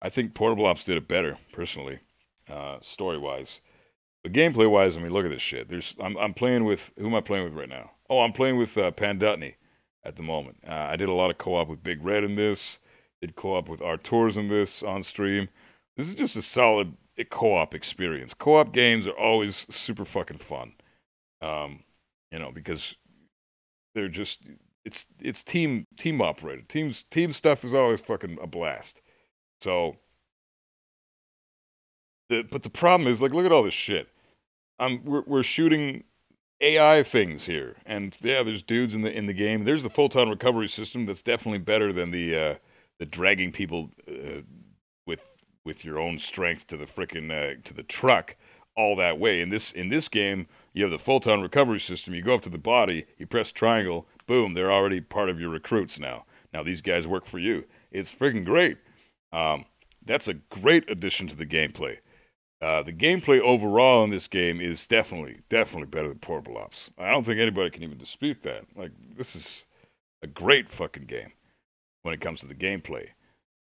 I think Portable Ops did it better personally, uh, story wise. But gameplay wise, I mean, look at this shit. There's I'm I'm playing with who am I playing with right now? Oh, I'm playing with uh, Pandutney at the moment. Uh, I did a lot of co-op with Big Red in this. Did co-op with Artours in this on stream. This is just a solid co-op experience. Co-op games are always super fucking fun. Um, you know, because they're just it's it's team team operated. Teams team stuff is always fucking a blast. So the, but the problem is like look at all this shit. I'm we're, we're shooting AI things here, and yeah, there's dudes in the in the game. There's the Fulton recovery system that's definitely better than the uh, the dragging people uh, with with your own strength to the frickin' uh, to the truck all that way. In this in this game, you have the Fulton recovery system. You go up to the body, you press triangle, boom, they're already part of your recruits now. Now these guys work for you. It's freaking great. Um, that's a great addition to the gameplay. Uh, the gameplay overall in this game is definitely, definitely better than Portable Ops. I don't think anybody can even dispute that. Like, this is a great fucking game when it comes to the gameplay.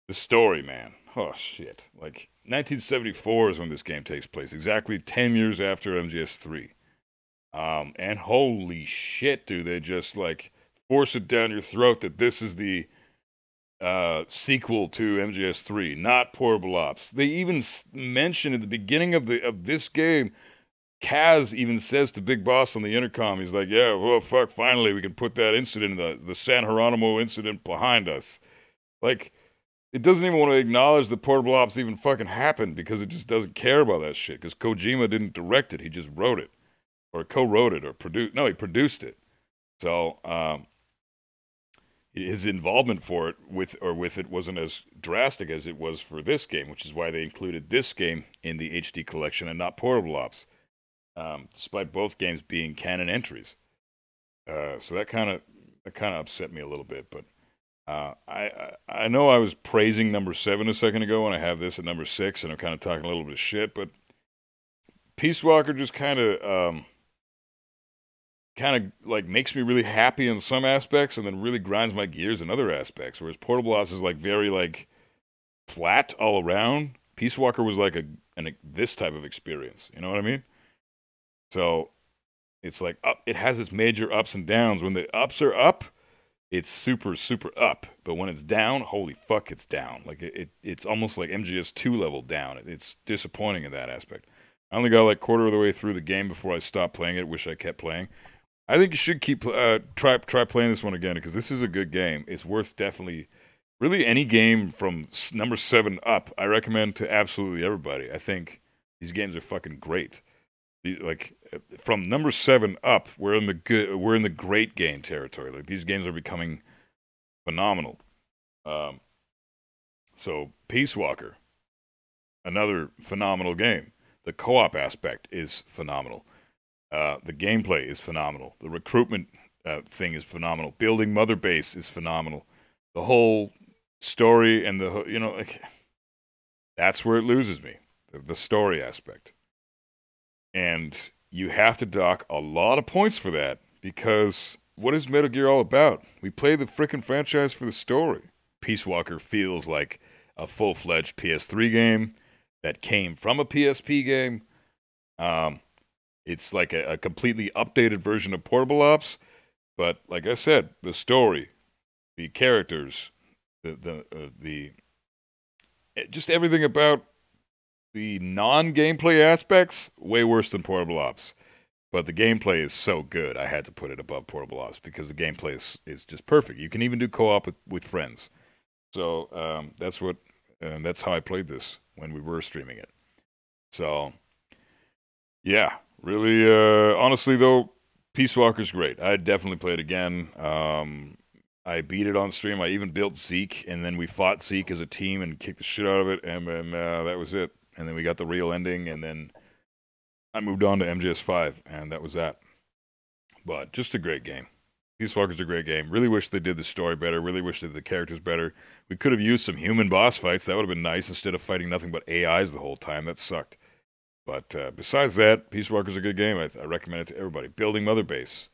The story, man. Oh, shit. Like, 1974 is when this game takes place, exactly 10 years after MGS3. Um, and holy shit, do they just, like, force it down your throat that this is the uh, sequel to MGS3, not Portable Ops. They even mention at the beginning of the of this game, Kaz even says to Big Boss on the intercom, he's like, "Yeah, well, fuck, finally we can put that incident, the the San Geronimo incident, behind us." Like, it doesn't even want to acknowledge that Portable Ops even fucking happened because it just doesn't care about that shit. Because Kojima didn't direct it; he just wrote it, or co-wrote it, or produced. No, he produced it. So, um, his involvement for it with or with it wasn't as drastic as it was for this game, which is why they included this game in the HD collection and not Portable Ops, um, despite both games being canon entries. Uh, so that kind of that kind of upset me a little bit, but uh, I, I know I was praising number seven a second ago, and I have this at number six, and I'm kind of talking a little bit of shit, but Peace Walker just kind of um, kind of like makes me really happy in some aspects and then really grinds my gears in other aspects. Whereas Portable Ops is like very like flat all around. Peace Walker was like a an, this type of experience. You know what I mean? So it's like up, it has its major ups and downs. When the ups are up, it's super super up. But when it's down, holy fuck, it's down. Like it, it it's almost like MGS two level down. It, it's disappointing in that aspect. I only got like quarter of the way through the game before I stopped playing it. Wish I kept playing. I think you should keep uh, try try playing this one again because this is a good game. It's worth definitely, really any game from number seven up. I recommend to absolutely everybody. I think these games are fucking great. Like uh, from number seven up, we're in the good, we're in the great game territory. Like these games are becoming phenomenal. Um, so Peace Walker, another phenomenal game. The co-op aspect is phenomenal. Uh, the gameplay is phenomenal. The recruitment uh, thing is phenomenal. Building mother base is phenomenal. The whole story and the you know like that's where it loses me. The, the story aspect, and you have to dock a lot of points for that because what is Metal Gear all about? We play the frickin' franchise for the story. Peace Walker feels like a full fledged PS3 game that came from a PSP game. Um, it's like a, a, completely updated version of Portable Ops, but like I said, the story, the characters, the the uh, the eh, just everything about the non-gameplay aspects way worse than Portable Ops. But the gameplay is so good, I had to put it above Portable Ops because the gameplay is, is just perfect. You can even do co-op with, with friends. So um, that's what and that's how I played this when we were streaming it. So yeah, really uh, honestly though, Peace Walker's great. I definitely play it again. Um, I beat it on stream. I even built Zeke, and then we fought Zeke as a team and kicked the shit out of it, and then uh, that was it. And then we got the real ending, and then I moved on to MGS5, and that was that. But just a great game. Peace Walker's a great game. Really wish they did the story better. Really wish they did the characters better. We could have used some human boss fights. That would have been nice instead of fighting nothing but AIs the whole time. That sucked. But uh, besides that, Peace Walker's a good game. I, I recommend it to everybody. Building Mother Base.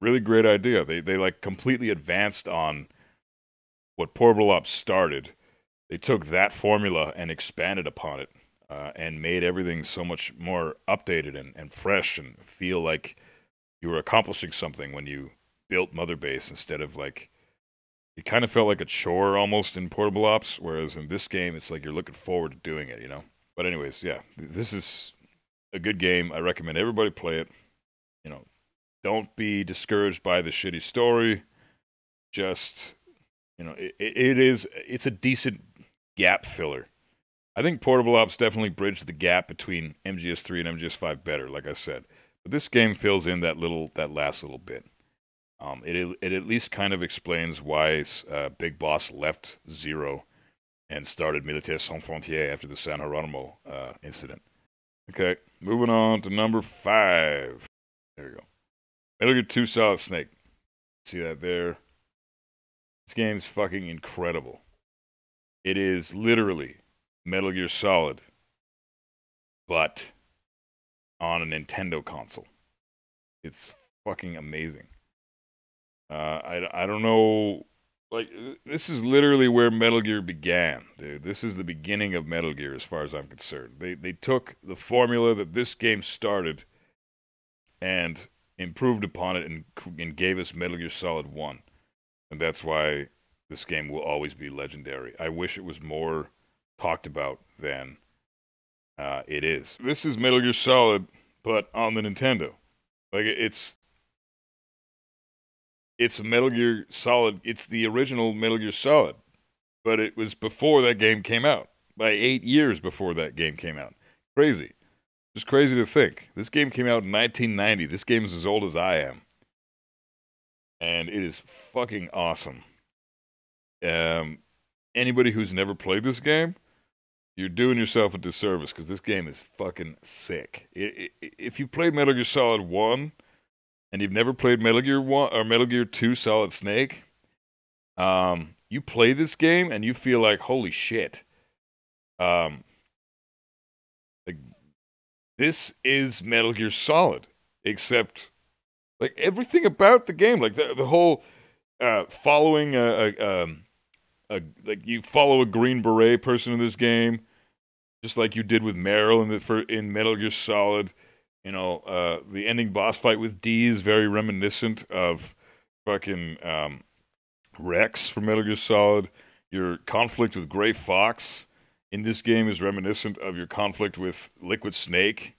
Really great idea. They, they like completely advanced on what Portable Ops started. They took that formula and expanded upon it uh, and made everything so much more updated and, and fresh and feel like you were accomplishing something when you built Mother Base instead of like it kind of felt like a chore almost in Portable Ops, whereas in this game it's like you're looking forward to doing it, you know. But anyways, yeah, this is a good game. I recommend everybody play it. You know, don't be discouraged by the shitty story. Just you know, it, it is it's a decent gap filler I think Portable Ops definitely bridged the gap between MGS3 and MGS5 better, like I said. But this game fills in that little, that last little bit. Um, it it at least kind of explains why uh, Big Boss left Zero and started Militaires Sans Frontières after the San Geronimo uh, incident. Okay, moving on to number five. There you go. Metal Gear 2 Solid Snake. See that there? This game's fucking incredible. It is literally Metal Gear Solid, but on a Nintendo console. It's fucking amazing. Uh, I, I don't know. Like, this is literally where Metal Gear began, dude. This is the beginning of Metal Gear as far as I'm concerned. They, they took the formula that this game started and improved upon it and, and gave us Metal Gear Solid 1. And that's why this game will always be legendary. I wish it was more talked about than uh, it is. This is Metal Gear Solid, but on the Nintendo. Like it's it's a Metal Gear Solid. It's the original Metal Gear Solid, but it was before that game came out. By eight years before that game came out. Crazy. Just crazy to think. This game came out in 1990. This game is as old as I am. And it is fucking awesome. Um, anybody who's never played this game, you're doing yourself a disservice because this game is fucking sick. It, it, if you played Metal Gear Solid 1 and you've never played Metal Gear 1 or Metal Gear 2 Solid Snake, um, you play this game and you feel like, holy shit. Um, like, this is Metal Gear Solid, except like everything about the game, like the, the whole uh, following a, a um, a like you follow a green beret person in this game, just like you did with Meryl in the for in Metal Gear Solid. You know, uh, the ending boss fight with D is very reminiscent of fucking um, Rex from Metal Gear Solid. Your conflict with Gray Fox in this game is reminiscent of your conflict with Liquid Snake.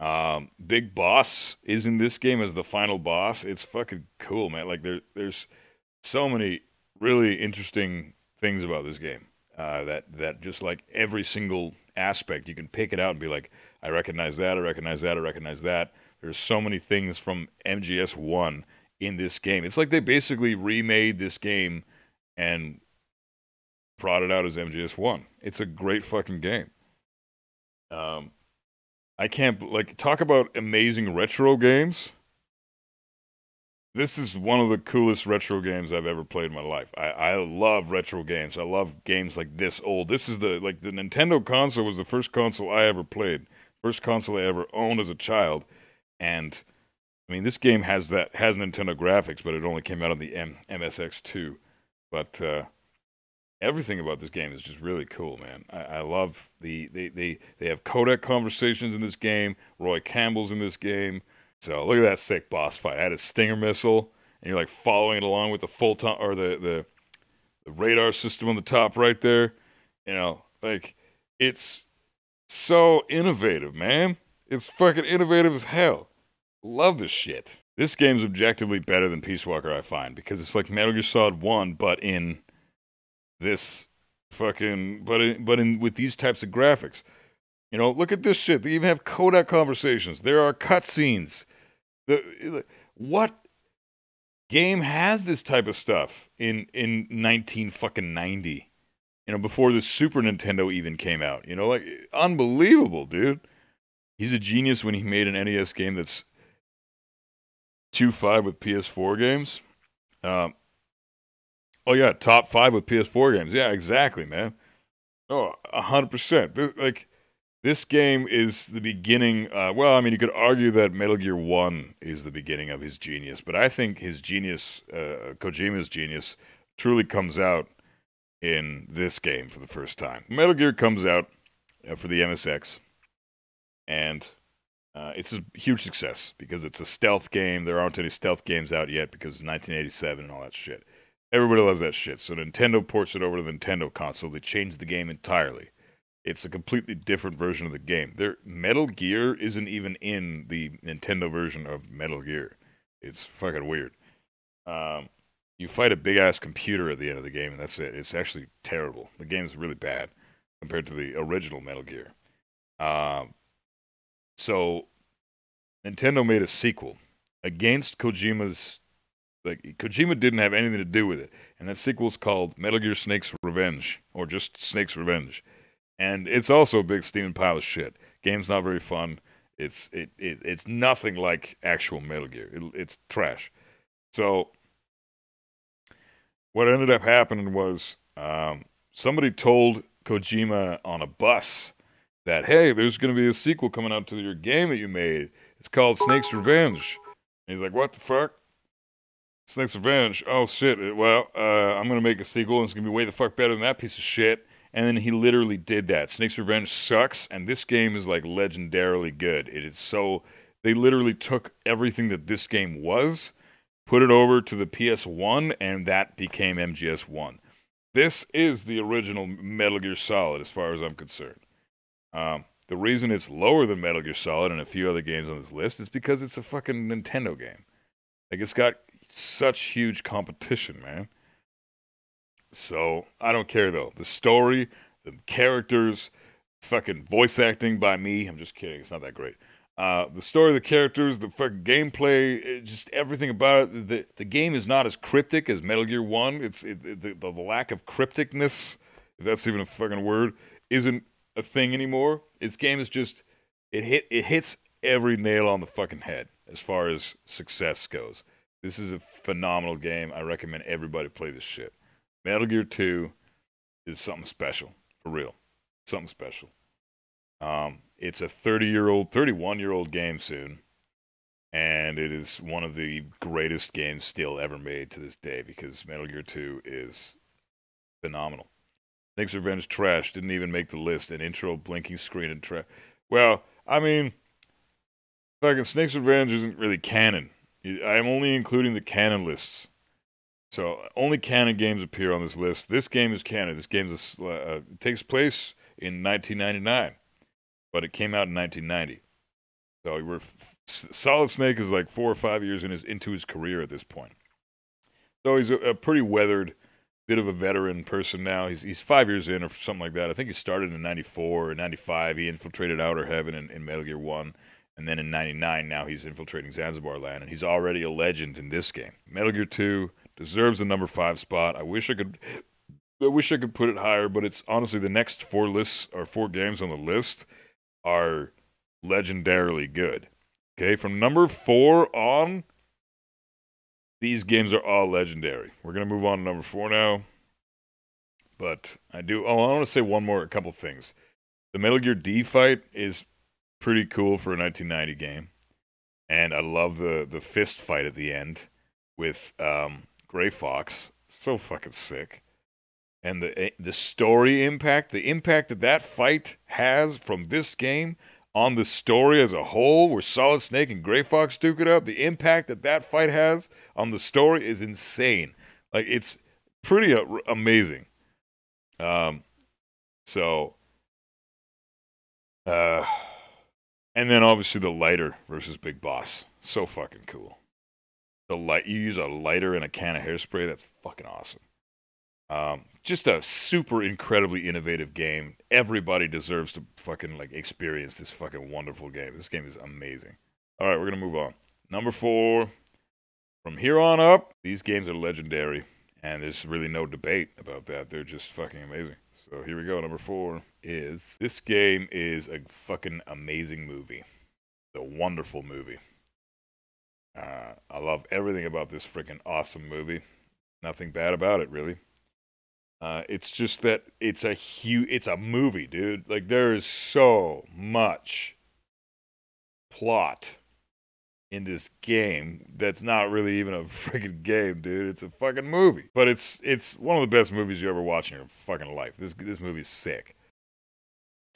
Um, Big Boss is in this game as the final boss. It's fucking cool, man. Like there, there's so many really interesting things about this game. Uh, that that just like every single aspect, you can pick it out and be like, I recognize that, I recognize that, I recognize that. There's so many things from MGS One in this game. It's like they basically remade this game and it out as MGS One. It's a great fucking game. Um, I can't like talk about amazing retro games. This is one of the coolest retro games I've ever played in my life. I, I love retro games. I love games like this old. This is the like the Nintendo console was the first console I ever played. First console I ever owned as a child. And I mean this game has that has Nintendo graphics, but it only came out on the M- MSX2. But uh everything about this game is just really cool, man. I, I love the they, they they have Codec conversations in this game. Roy Campbell's in this game. So look at that sick boss fight. I had a stinger missile, and you're like following it along with the full time or the, the the radar system on the top right there. You know, like it's so innovative, man. It's fucking innovative as hell. Love this shit. This game's objectively better than Peace Walker, I find, because it's like Metal Gear Solid One, but in this fucking, but in, but in with these types of graphics. You know, look at this shit. They even have Codec conversations. There are cutscenes. The what game has this type of stuff in in 19 fucking 90? You know, before the Super Nintendo even came out. You know, like unbelievable, dude. He's a genius when he made an NES game that's two five with PS4 games. Um, oh yeah, top five with PS4 games. Yeah, exactly, man. Oh, hundred percent. Like this game is the beginning. Uh, well, I mean, you could argue that Metal Gear One is the beginning of his genius, but I think his genius, uh, Kojima's genius, truly comes out in this game for the first time. Metal Gear comes out uh, for the MSX, and uh, it's a huge success because it's a stealth game. There aren't any stealth games out yet because it's 1987 and all that shit. Everybody loves that shit. So Nintendo ports it over to the Nintendo console. They changed the game entirely it's a completely different version of the game. There, Metal Gear isn't even in the Nintendo version of Metal Gear. It's fucking weird. Um, you fight a big ass computer at the end of the game, and that's it. It's actually terrible. The game's really bad compared to the original Metal Gear. Um, so Nintendo made a sequel against Kojima's. Like Kojima didn't have anything to do with it, and that sequel's called Metal Gear Snake's Revenge, or just Snake's Revenge and it's also a big steaming pile of shit. Game's not very fun. It's it, it it's nothing like actual Metal Gear. It, it's trash. So what ended up happening was um, somebody told Kojima on a bus that hey, there's going to be a sequel coming out to your game that you made. It's called Snake's Revenge. And he's like, what the fuck? Snake's Revenge. Oh shit. Well, uh, I'm gonna make a sequel, and it's gonna be way the fuck better than that piece of shit. And then he literally did that. Snake's Revenge sucks, and this game is like legendarily good. It is so. They literally took everything that this game was, put it over to the PS1, and that became MGS1. This is the original Metal Gear Solid, as far as I'm concerned. Um, the reason it's lower than Metal Gear Solid and a few other games on this list is because it's a fucking Nintendo game. Like, it's got such huge competition, man. So I don't care though. The story, the characters, fucking voice acting by me. I'm just kidding. It's not that great. Uh, the story, the characters, the fucking gameplay, just everything about it. The the game is not as cryptic as Metal Gear One. It's it, the, the lack of crypticness, if that's even a fucking word, isn't a thing anymore. Its game is just it hit it hits every nail on the fucking head as far as success goes. This is a phenomenal game. I recommend everybody play this shit. Metal Gear 2 is something special, for real. Something special. Um, it's a 30 year old, 31 year old game soon. And it is one of the greatest games still ever made to this day because Metal Gear 2 is phenomenal. Snake's Revenge trash didn't even make the list. An intro, blinking screen, and trash. Well, I mean, fucking Snake's Revenge isn't really canon. I'm only including the canon lists. So only canon games appear on this list. This game is canon. This game is, uh, takes place in 1999, but it came out in 1990. So we're Solid Snake is like four or five years in his, into his career at this point. So he's a, a, pretty weathered, bit of a veteran person now. He's he's five years in or something like that. I think he started in '94 or '95. He infiltrated Outer Heaven in, in Metal Gear One, and then in '99 now he's infiltrating Zanzibar Land, and he's already a legend in this game. Metal Gear Two deserves the number five spot. I wish I could. I wish I could put it higher, but it's honestly the next four lists or four games on the list are legendarily good. Okay, from number four on, these games are all legendary. We're gonna move on to number four now. But I do. Oh, I want to say one more, a couple things. The Metal Gear D fight is pretty cool for a 1990 game, and I love the the fist fight at the end with um, Gray Fox. So fucking sick. And the eh, the story impact, the impact that that fight has from this game on the story as a whole, where Solid Snake and Gray Fox duke it out, the impact that that fight has on the story is insane. Like it's pretty amazing. Um, so, uh, and then obviously the lighter versus Big Boss, so fucking cool. The light you use a lighter and a can of hairspray, that's fucking awesome. Um, just a super incredibly innovative game. Everybody deserves to fucking like experience this fucking wonderful game. This game is amazing. All right, we're gonna move on. Number four. From here on up, these games are legendary, and there's really no debate about that. They're just fucking amazing. So here we go. Number four is this game is a fucking amazing movie. It's a wonderful movie. Uh, I love everything about this freaking awesome movie. Nothing bad about it, really. Uh, it's just that it's a huge, it's a movie, dude. Like there is so much plot in this game that's not really even a freaking game, dude. It's a fucking movie. But it's it's one of the best movies you ever watch in your fucking life. This this movie's sick.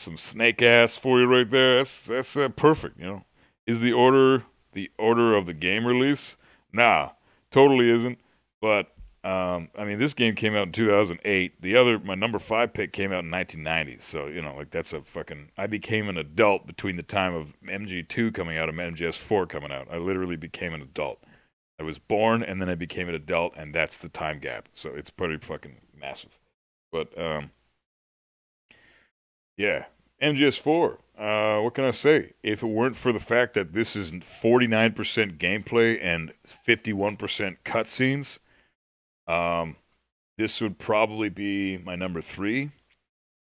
Some snake ass for you right there. That's that's uh, perfect. You know, is the order the order of the game release? Nah, totally isn't. But um, I mean, this game came out in 2008. The other, my number five pick came out in 1990. So you know, like that's a fucking. I became an adult between the time of MG2 coming out and MGS4 coming out. I literally became an adult. I was born and then I became an adult, and that's the time gap. So it's pretty fucking massive. But um, yeah, MGS4. Uh, what can I say? If it weren't for the fact that this is 49% gameplay and 51% cutscenes um, this would probably be my number three.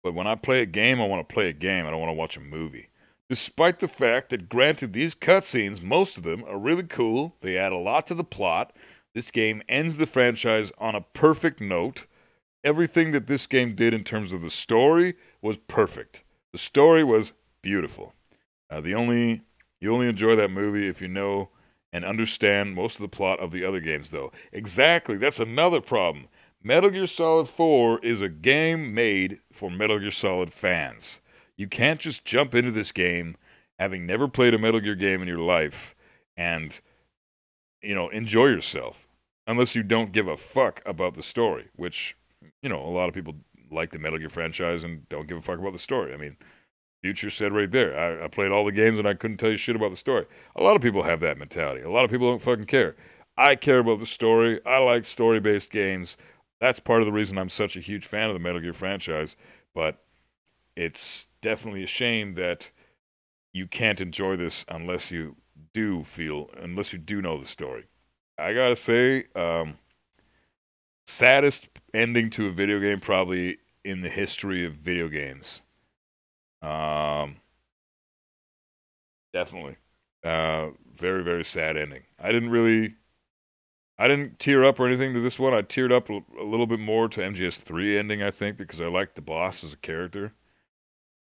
But when I play a game, I want to play a game. I don't want to watch a movie. Despite the fact that, granted, these cutscenes, most of them are really cool. They add a lot to the plot. This game ends the franchise on a perfect note. Everything that this game did in terms of the story was perfect. The story was beautiful. Uh, the only you only enjoy that movie if you know and understand most of the plot of the other games, though. Exactly, that's another problem. Metal Gear Solid 4 is a game made for Metal Gear Solid fans. You can't just jump into this game having never played a Metal Gear game in your life and, you know, enjoy yourself. Unless you don't give a fuck about the story, which, you know, a lot of people like the Metal Gear franchise and don't give a fuck about the story. I mean, Future said right there, I, I, played all the games and I couldn't tell you shit about the story. A lot of people have that mentality. A lot of people don't fucking care. I care about the story. I like story based games. That's part of the reason I'm such a huge fan of the Metal Gear franchise. But it's definitely a shame that you can't enjoy this unless you do feel, unless you do know the story. I gotta say, um, saddest ending to a video game probably in the history of video games. Um, definitely. Uh, very, very sad ending. I didn't really, I didn't tear up or anything to this one. I teared up a, little bit more to MGS3 ending, I think, because I liked the boss as a character.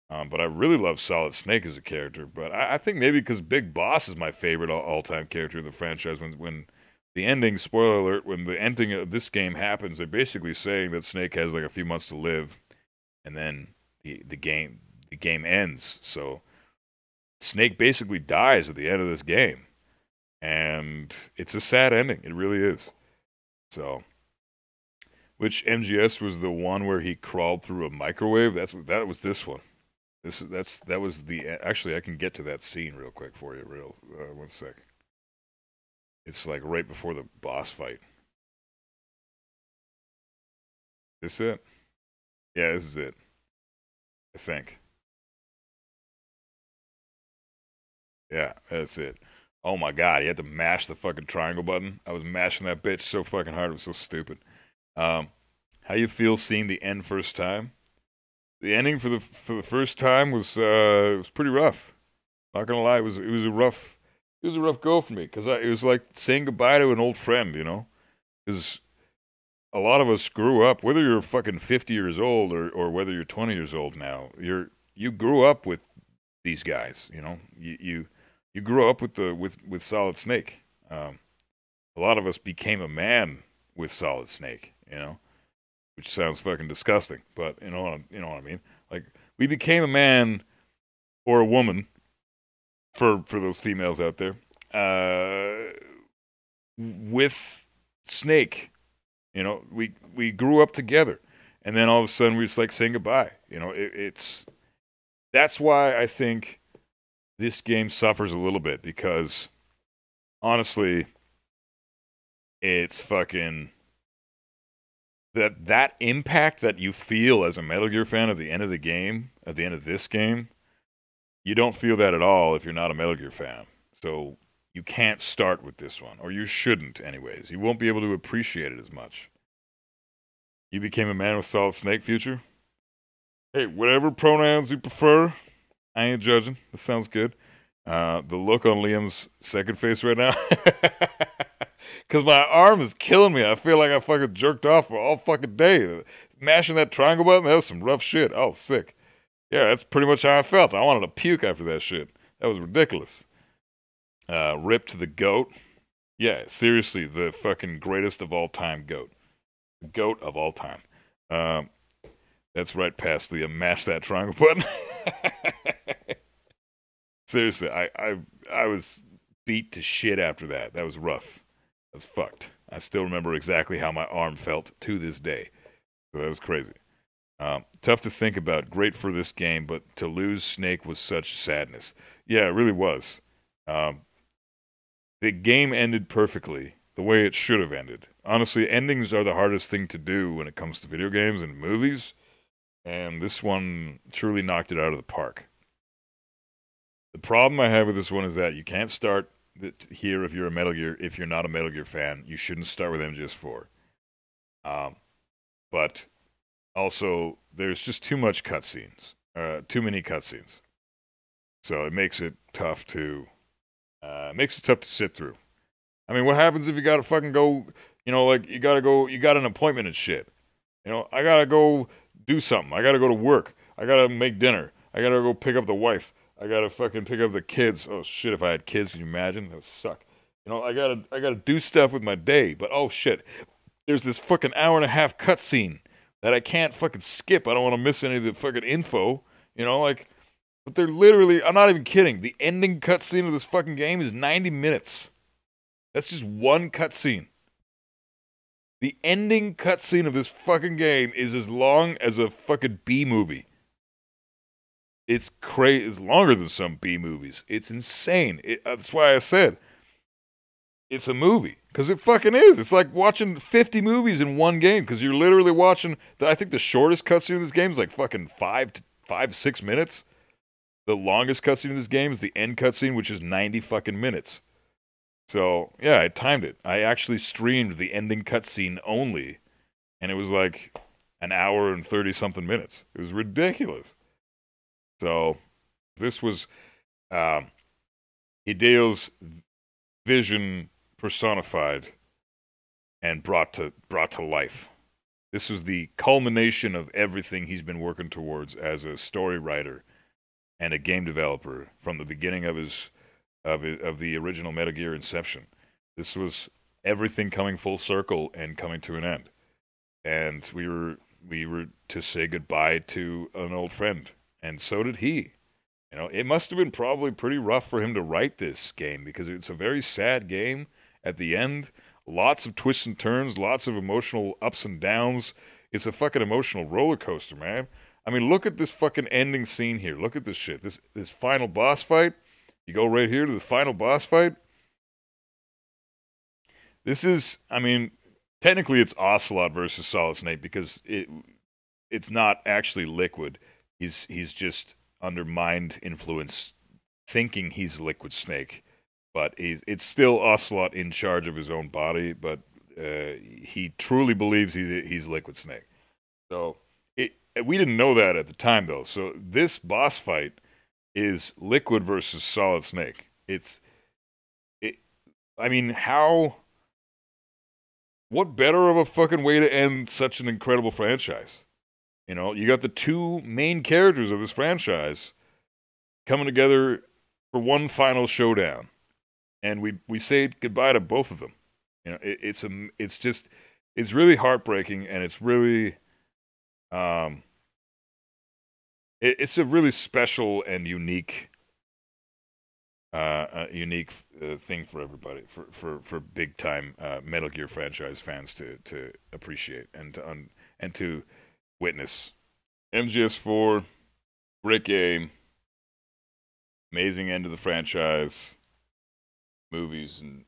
Um, but I really love Solid Snake as a character. But I, I think maybe because Big Boss is my favorite all time character of the franchise. When when the ending, spoiler alert, when the ending of this game happens, they're basically saying that Snake has like a few months to live, and then the the game the game ends. So Snake basically dies at the end of this game. And it's a sad ending. It really is. So which MGS was the one where he crawled through a microwave? That's that was this one. This that's that was the actually I can get to that scene real quick for you real uh, one sec. It's like right before the boss fight. This it? Yeah, this is it. I think. Yeah, that's it. Oh my god, you had to mash the fucking triangle button. I was mashing that bitch so fucking hard. It was so stupid. Um, how you feel seeing the end first time? The ending for the for the first time was uh was pretty rough. Not gonna lie, it was it was a rough it was a rough go for me because it was like saying goodbye to an old friend, you know, because a lot of us grew up, whether you're fucking 50 years old or, or whether you're 20 years old now, you're you grew up with these guys, you know, you you, you grew up with the with with Solid Snake. Um, a lot of us became a man with Solid Snake, you know, which sounds fucking disgusting, but you know you know what I mean. Like we became a man or a woman for for those females out there uh, with Snake. You know, we we grew up together, and then all of a sudden we are just like saying goodbye. You know, it, it's that's why I think this game suffers a little bit because honestly, it's fucking that that impact that you feel as a Metal Gear fan at the end of the game, at the end of this game, you don't feel that at all if you're not a Metal Gear fan. So you can't start with this one, or you shouldn't, anyways. You won't be able to appreciate it as much. You became a man with Solid Snake Future. Hey, whatever pronouns you prefer, I ain't judging. That sounds good. Uh, the look on Liam's second face right now. Because my arm is killing me. I feel like I fucking jerked off for all fucking day. Mashing that triangle button, that was some rough shit. Oh, sick. Yeah, that's pretty much how I felt. I wanted to puke after that shit. That was ridiculous. Uh, Rip to the goat. Yeah, seriously, the fucking greatest of all time goat. Goat of all time. Um, that's right past the uh, mash that triangle button. seriously, I, I I was beat to shit after that. That was rough That was fucked. I still remember exactly how my arm felt to this day. So that was crazy. Um, tough to think about. Great for this game, but to lose Snake was such sadness. Yeah, it really was. Um, the game ended perfectly, the way it should have ended. Honestly, endings are the hardest thing to do when it comes to video games and movies, and this one truly knocked it out of the park. The problem I have with this one is that you can't start here if you're a Metal Gear. If you're not a Metal Gear fan, you shouldn't start with MGS4. Um, but also, there's just too much cutscenes, uh, too many cutscenes. So it makes it tough to, uh, makes it tough to sit through. I mean, what happens if you gotta fucking go? You know, like you gotta go, you got an appointment and shit. You know, I gotta go do something. I gotta go to work. I gotta make dinner. I gotta go pick up the wife. I gotta fucking pick up the kids. Oh shit! If I had kids, can you imagine? That would suck. You know, I gotta I gotta do stuff with my day. But oh shit, there's this fucking hour and a half cutscene that I can't fucking skip. I don't want to miss any of the fucking info. You know, like, but they're literally. I'm not even kidding. The ending cutscene of this fucking game is 90 minutes. That's just one cutscene. The ending cutscene of this fucking game is as long as a fucking B movie. It's crazy. It's longer than some B movies. It's insane. It, uh, that's why I said it's a movie because it fucking is. It's like watching 50 movies in one game because you're literally watching. The, I think the shortest cutscene in this game is like fucking five to five six minutes. The longest cutscene in this game is the end cutscene, which is 90 fucking minutes. So yeah, I timed it. I actually streamed the ending cutscene only, and it was like an hour and 30 something minutes. It was ridiculous. So this was um, Hideo's vision personified and brought to brought to life. This was the culmination of everything he's been working towards as a story writer and a game developer from the beginning of his of his, of the original Metal Gear Inception. This was everything coming full circle and coming to an end. And we were we were to say goodbye to an old friend and so did he. You know, it must have been probably pretty rough for him to write this game because it's a very sad game at the end. Lots of twists and turns, lots of emotional ups and downs. It's a fucking emotional roller coaster, man. I mean, look at this fucking ending scene here. Look at this shit. This this final boss fight. You go right here to the final boss fight. This is, I mean, technically it's Ocelot versus Solid Snake because it it's not actually liquid he's he's just under mind influence, thinking he's Liquid Snake, but he's it's still Ocelot in charge of his own body, but uh, he truly believes he's he's Liquid Snake. So it we didn't know that at the time though. So this boss fight is Liquid versus Solid Snake. It's it. I mean, how? What better of a fucking way to end such an incredible franchise? You know, you got the two main characters of this franchise coming together for one final showdown, and we we say goodbye to both of them. You know, it, it's a it's just it's really heartbreaking, and it's really um it, it's a really special and unique uh, uh unique uh, thing for everybody for for for big time uh, Metal Gear franchise fans to to appreciate and to un, and to witness. MGS4, great game, amazing end of the franchise, movies and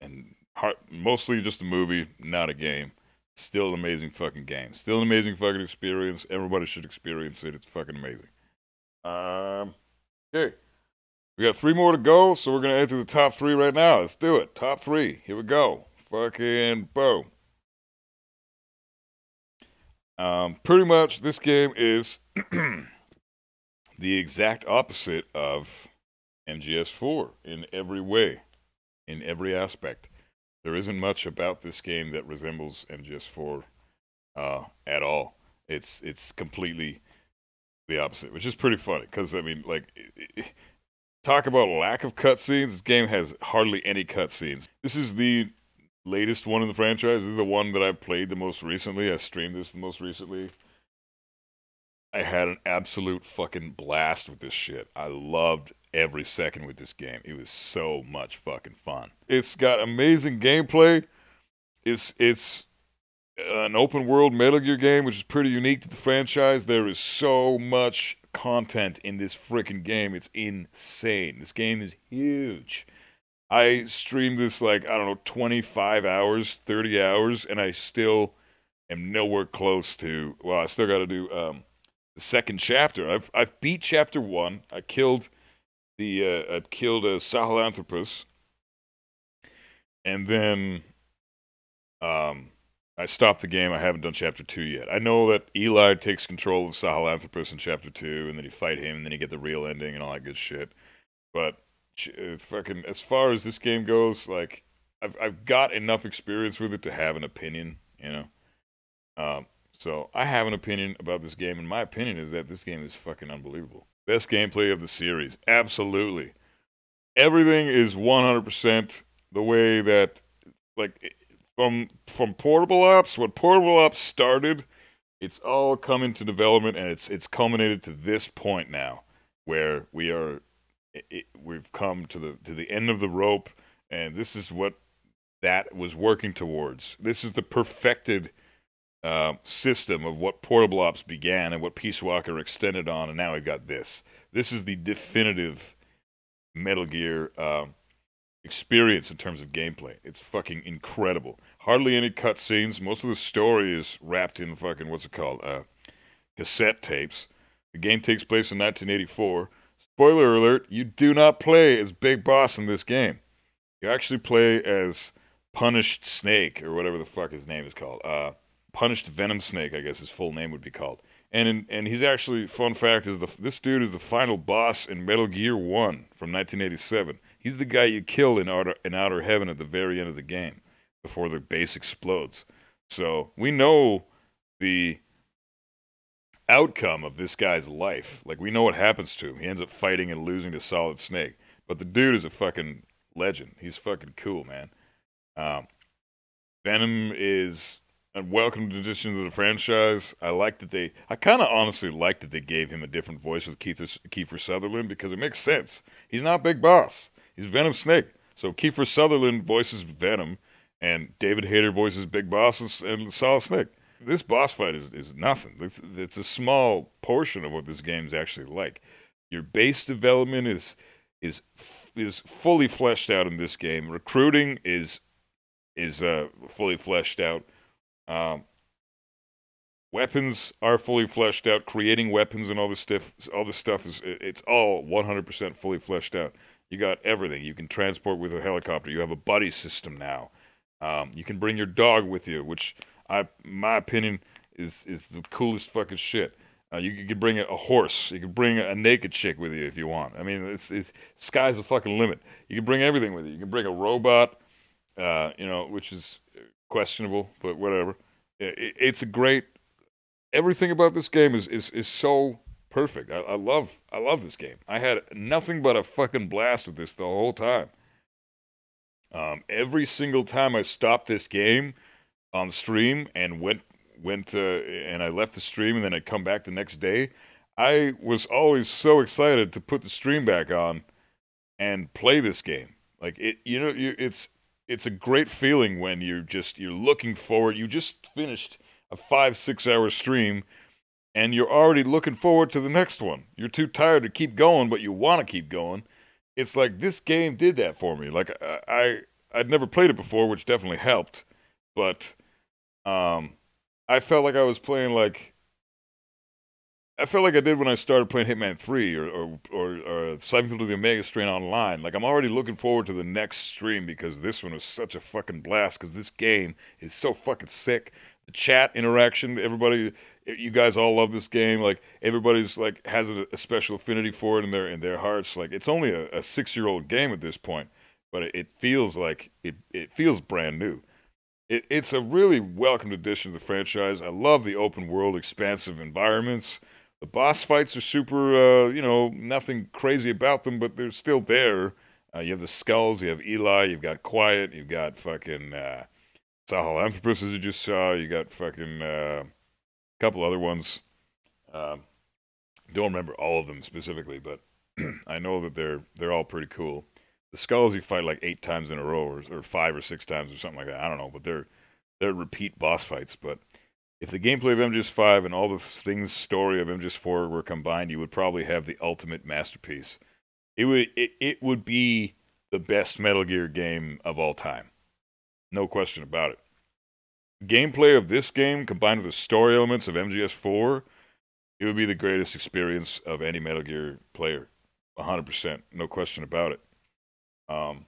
and heart, mostly just a movie, not a game. Still an amazing fucking game. Still an amazing fucking experience. Everybody should experience it. It's fucking amazing. Um, okay. We got three more to go, so we're gonna enter the top three right now. Let's do it. Top three. Here we go. Fucking boom. Um, pretty much, this game is the exact opposite of MGS4 in every way, in every aspect. There isn't much about this game that resembles MGS4 uh, at all. It's it's completely the opposite, which is pretty funny because I mean, like, talk about lack of cutscenes. This game has hardly any cutscenes. This is the latest one in the franchise. This is the one that I played the most recently. I streamed this the most recently. I had an absolute fucking blast with this shit. I loved every second with this game. It was so much fucking fun. It's got amazing gameplay. It's it's an open world Metal Gear game, which is pretty unique to the franchise. There is so much content in this freaking game. It's insane. This game is huge. I streamed this like, I don't know, 25 hours, 30 hours, and I still am nowhere close to, well, I still got to do um, the second chapter. I've, I've beat chapter one. I killed the, uh, I killed a Sahelanthropus. And then um, I stopped the game. I haven't done chapter two yet. I know that Eli takes control of Sahelanthropus in chapter two, and then you fight him, and then you get the real ending and all that good shit. But fucking, as far as this game goes, like I've I've got enough experience with it to have an opinion, you know. Um, so I have an opinion about this game, and my opinion is that this game is fucking unbelievable. Best gameplay of the series, absolutely. Everything is 100% the way that, like, from from portable ops, what portable ops started, it's all come into development and it's it's culminated to this point now, where we are, it, we've come to the to the end of the rope, and this is what that was working towards. This is the perfected uh, system of what portable ops began and what Peace Walker extended on, and now we've got this. This is the definitive Metal Gear. Uh, experience in terms of gameplay. It's fucking incredible. Hardly any cutscenes. Most of the story is wrapped in fucking what's it called? Uh, cassette tapes. The game takes place in 1984. Spoiler alert: You do not play as Big Boss in this game. You actually play as Punished Snake or whatever the fuck his name is called. Uh, Punished Venom Snake, I guess his full name would be called. And in, and he's actually fun fact is the this dude is the final boss in Metal Gear One from 1987. He's the guy you kill in outer in outer heaven at the very end of the game before the base explodes. So we know the outcome of this guy's life. Like we know what happens to him. He ends up fighting and losing to Solid Snake. But the dude is a fucking legend. He's fucking cool, man. Um, Venom is a welcome addition to the franchise. I like that they. I kind of honestly like that they gave him a different voice with Kiefer, Kiefer Sutherland because it makes sense. He's not Big Boss. He's Venom Snake. So Kiefer Sutherland voices Venom, and David Hayter voices Big Boss and Solid Snake. This boss fight is, is nothing. It's a small portion of what this game's actually like. Your base development is is is fully fleshed out in this game. Recruiting is is uh, fully fleshed out. Um, weapons are fully fleshed out. Creating weapons and all this stuff, all this stuff is it's all 100% fully fleshed out. You got everything. You can transport with a helicopter. You have a buddy system now. Um, you can bring your dog with you, which I, my opinion, is is the coolest fucking shit. Uh, you, you could bring a, a horse. You could bring a naked chick with you if you want. I mean, it's, it's sky's the fucking limit. You can bring everything with you. You can bring a robot, uh, you know, which is questionable, but whatever. It, it's a great. Everything about this game is is, is so perfect. I, I love I love this game. I had nothing but a fucking blast with this the whole time. Um, every single time I stopped this game on stream and went went and I left the stream and then I'd come back the next day, I was always so excited to put the stream back on and play this game. Like it, you know, you, it's it's a great feeling when you're just you're looking forward. You just finished a five six hour stream, and you're already looking forward to the next one. You're too tired to keep going, but you want to keep going. It's like this game did that for me. Like I, I I'd never played it before, which definitely helped, but um, I felt like I was playing like I felt like I did when I started playing Hitman 3 or or or, or to the Omega Strain online. Like I'm already looking forward to the next stream because this one was such a fucking blast because this game is so fucking sick. The chat interaction, everybody you guys all love this game. Like everybody's like has a, a special affinity for it in their in their hearts. Like it's only a, a 6-year-old game at this point, but it, it feels like it it feels brand new it, it's a really welcomed addition to the franchise. I love the open world, expansive environments. The boss fights are super, uh, you know, nothing crazy about them, but they're still there. Uh, you have the skulls, you have Eli, you've got Quiet, you've got fucking uh, Sahelanthropus, as you just saw, you got fucking uh, a couple other ones. Uh, don't remember all of them specifically, but I know that they're they're all pretty cool the skulls you fight like eight times in a row, or, or five or six times, or something like that. I don't know, but they're they're repeat boss fights. But if the gameplay of MGS5 and all the things story of MGS4 were combined, you would probably have the ultimate masterpiece. It would it, it would be the best Metal Gear game of all time, no question about it. Gameplay of this game combined with the story elements of MGS4, it would be the greatest experience of any Metal Gear player, 100%, no question about it. Um,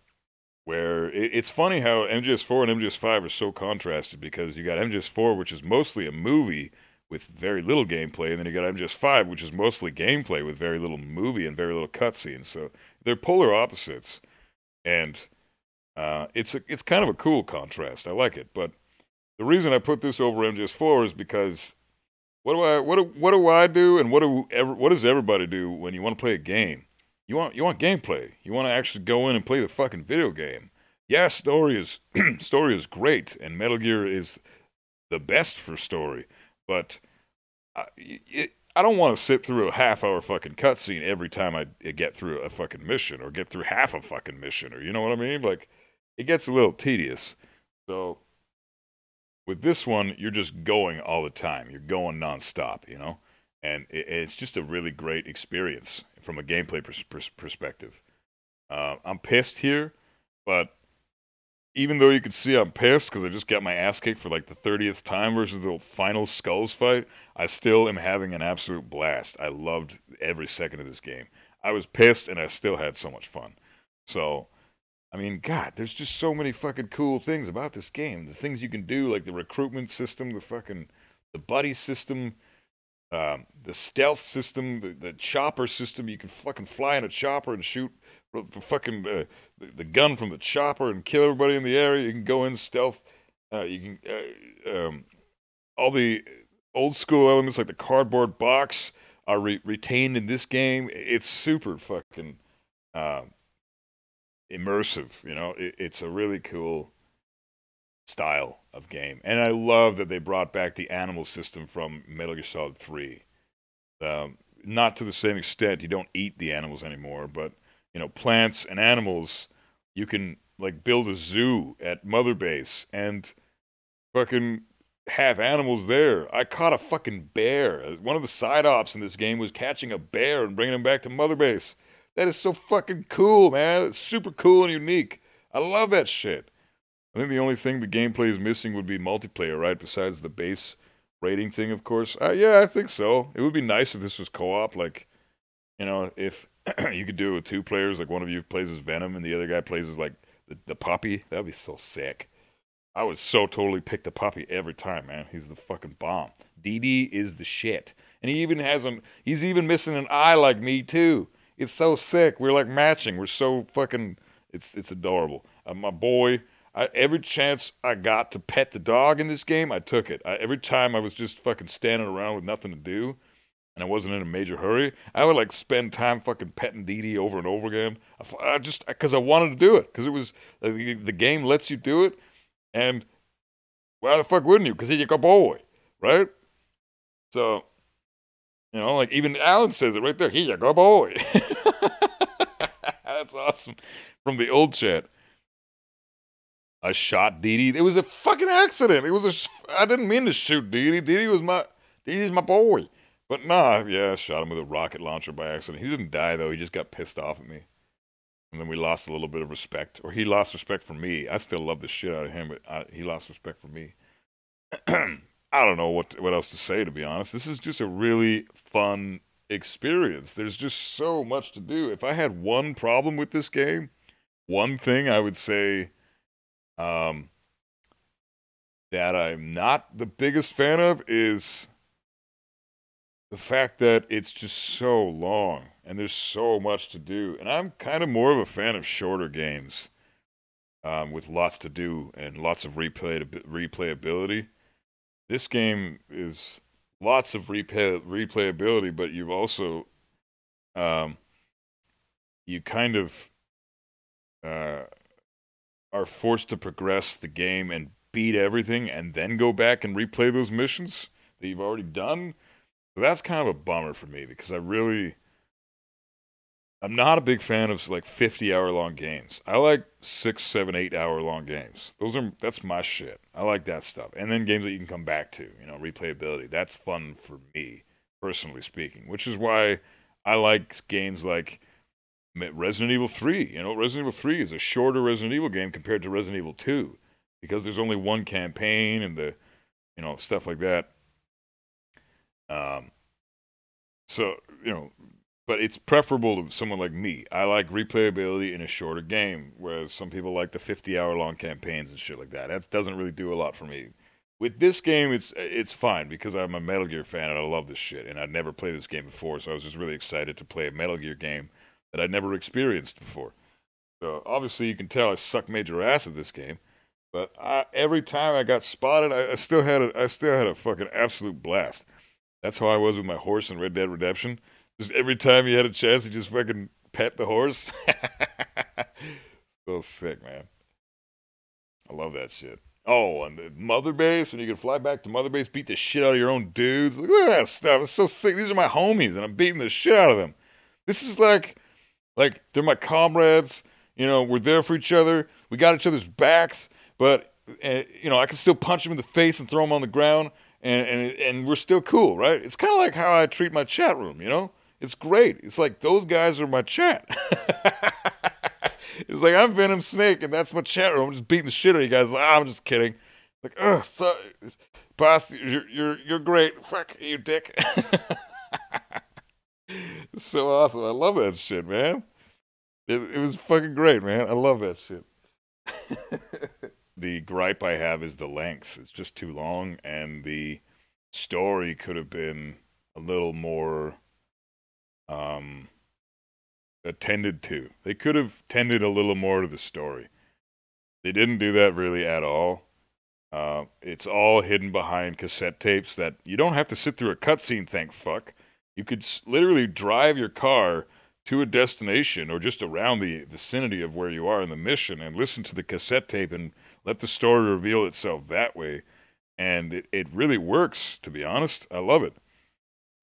where it, it's funny how MGS4 and MGS5 are so contrasted because you got MGS4, which is mostly a movie with very little gameplay, and then you got MGS5, which is mostly gameplay with very little movie and very little cutscenes. So they're polar opposites, and uh, it's a, it's kind of a cool contrast. I like it, but the reason I put this over MGS4 is because what do I what do, what do I do, and what do ever, what does everybody do when you want to play a game? You want you want gameplay. You want to actually go in and play the fucking video game. Yeah, story is story is great, and Metal Gear is the best for story. But I, it, I don't want to sit through a half hour fucking cutscene every time I get through a fucking mission or get through half a fucking mission or you know what I mean? Like it gets a little tedious. So with this one, you're just going all the time. You're going nonstop, you know, and it, it's just a really great experience from a gameplay pers- pers- perspective. Uh, I'm pissed here, but even though you can see I'm pissed because I just got my ass kicked for like the 30th time versus the final Skulls fight, I still am having an absolute blast. I loved every second of this game. I was pissed and I still had so much fun. So, I mean, God, there's just so many fucking cool things about this game. The things you can do, like the recruitment system, the fucking the buddy system, um, the stealth system, the, the chopper system. You can fucking fly in a chopper and shoot the fucking uh, the, the, gun from the chopper and kill everybody in the area. You can go in stealth. Uh, you can uh, um, all the old school elements like the cardboard box are re- retained in this game. It's super fucking um, immersive. You know, it, it's a really cool style of game. And I love that they brought back the animal system from Metal Gear Solid 3. Um, not to the same extent, you don't eat the animals anymore, but you know, plants and animals, you can like build a zoo at Mother Base and fucking have animals there. I caught a fucking bear. One of the side ops in this game was catching a bear and bringing him back to Mother Base. That is so fucking cool, man. It's super cool and unique. I love that shit. I think the only thing the gameplay is missing would be multiplayer, right? Besides the base rating thing, of course. Uh, yeah, I think so. It would be nice if this was co-op. Like, you know, if you could do it with two players, like one of you plays as Venom and the other guy plays as like the, the puppy. That'd be so sick. I would so totally pick the puppy every time, man. He's the fucking bomb. DD is the shit. and he even has an he's even missing an eye like me too. It's so sick. We're like matching. We're so fucking. It's it's adorable. Uh, my boy. I, every chance I got to pet the dog in this game, I took it. I, every time I was just fucking standing around with nothing to do, and I wasn't in a major hurry, I would like spend time fucking petting Dee Dee over and over again. I, I just because I wanted to do it because it was uh, the, the game lets you do it, and why the fuck wouldn't you? Because he's a boy, right? So, you know, like even Alan says it right there. He's a good boy. That's awesome from the old chat. I shot Dee Dee. It was a fucking accident. It was a. I didn't mean to shoot Dee Dee. Dee Dee was my. Dee Dee's my boy. But nah, yeah, I shot him with a rocket launcher by accident. He didn't die though. He just got pissed off at me. And then we lost a little bit of respect, or he lost respect for me. I still love the shit out of him, but I, he lost respect for me. I don't know what what else to say to be honest. This is just a really fun experience. There's just so much to do. If I had one problem with this game, one thing I would say um, that I'm not the biggest fan of is the fact that it's just so long and there's so much to do. And I'm kind of more of a fan of shorter games um, with lots to do and lots of replay replayability. This game is lots of replay replayability, but you've also um, you kind of uh, are forced to progress the game and beat everything and then go back and replay those missions that you've already done. So that's kind of a bummer for me because I really I'm not a big fan of like 50 hour long games. I like six, seven, eight hour long games. Those are that's my shit. I like that stuff. And then games that you can come back to, you know, replayability. That's fun for me, personally speaking. Which is why I like games like Resident Evil 3. You know, Resident Evil 3 is a shorter Resident Evil game compared to Resident Evil 2 because there's only one campaign and the, you know, stuff like that. Um, so, you know, but it's preferable to someone like me. I like replayability in a shorter game, whereas some people like the 50 hour long campaigns and shit like that. That doesn't really do a lot for me. With this game, it's it's fine because I'm a Metal Gear fan and I love this shit. And I'd never played this game before, so I was just really excited to play a Metal Gear game that I'd never experienced before. So obviously you can tell I suck major ass at this game, but I, every time I got spotted, I, I still had a, I still had a fucking absolute blast. That's how I was with my horse in Red Dead Redemption. Just every time you had a chance, you just fucking pet the horse. so sick, man. I love that shit. Oh, and the mother base, and you can fly back to mother base, beat the shit out of your own dudes. Look at that stuff. It's so sick. These are my homies, and I'm beating the shit out of them. This is like like they're my comrades. You know, we're there for each other. We got each other's backs, but uh, you know, I can still punch them in the face and throw them on the ground, and and and we're still cool, right? It's kind of like how I treat my chat room. You know, it's great. It's like those guys are my chat. it's like I'm Venom Snake, and that's my chat room. I'm just beating the shit out of you guys. Like, oh, I'm just kidding. Like, ugh, boss, you're you're you're great. Fuck you, dick. so awesome. I love that shit, man. It, it was fucking great, man. I love that shit. the gripe I have is the length. It's just too long, and the story could have been a little more um, attended to. They could have tended a little more to the story. They didn't do that really at all. Uh, it's all hidden behind cassette tapes that you don't have to sit through a cutscene, thank fuck. You could literally drive your car to a destination or just around the vicinity of where you are in the mission and listen to the cassette tape and let the story reveal itself that way. And it, it really works, to be honest. I love it.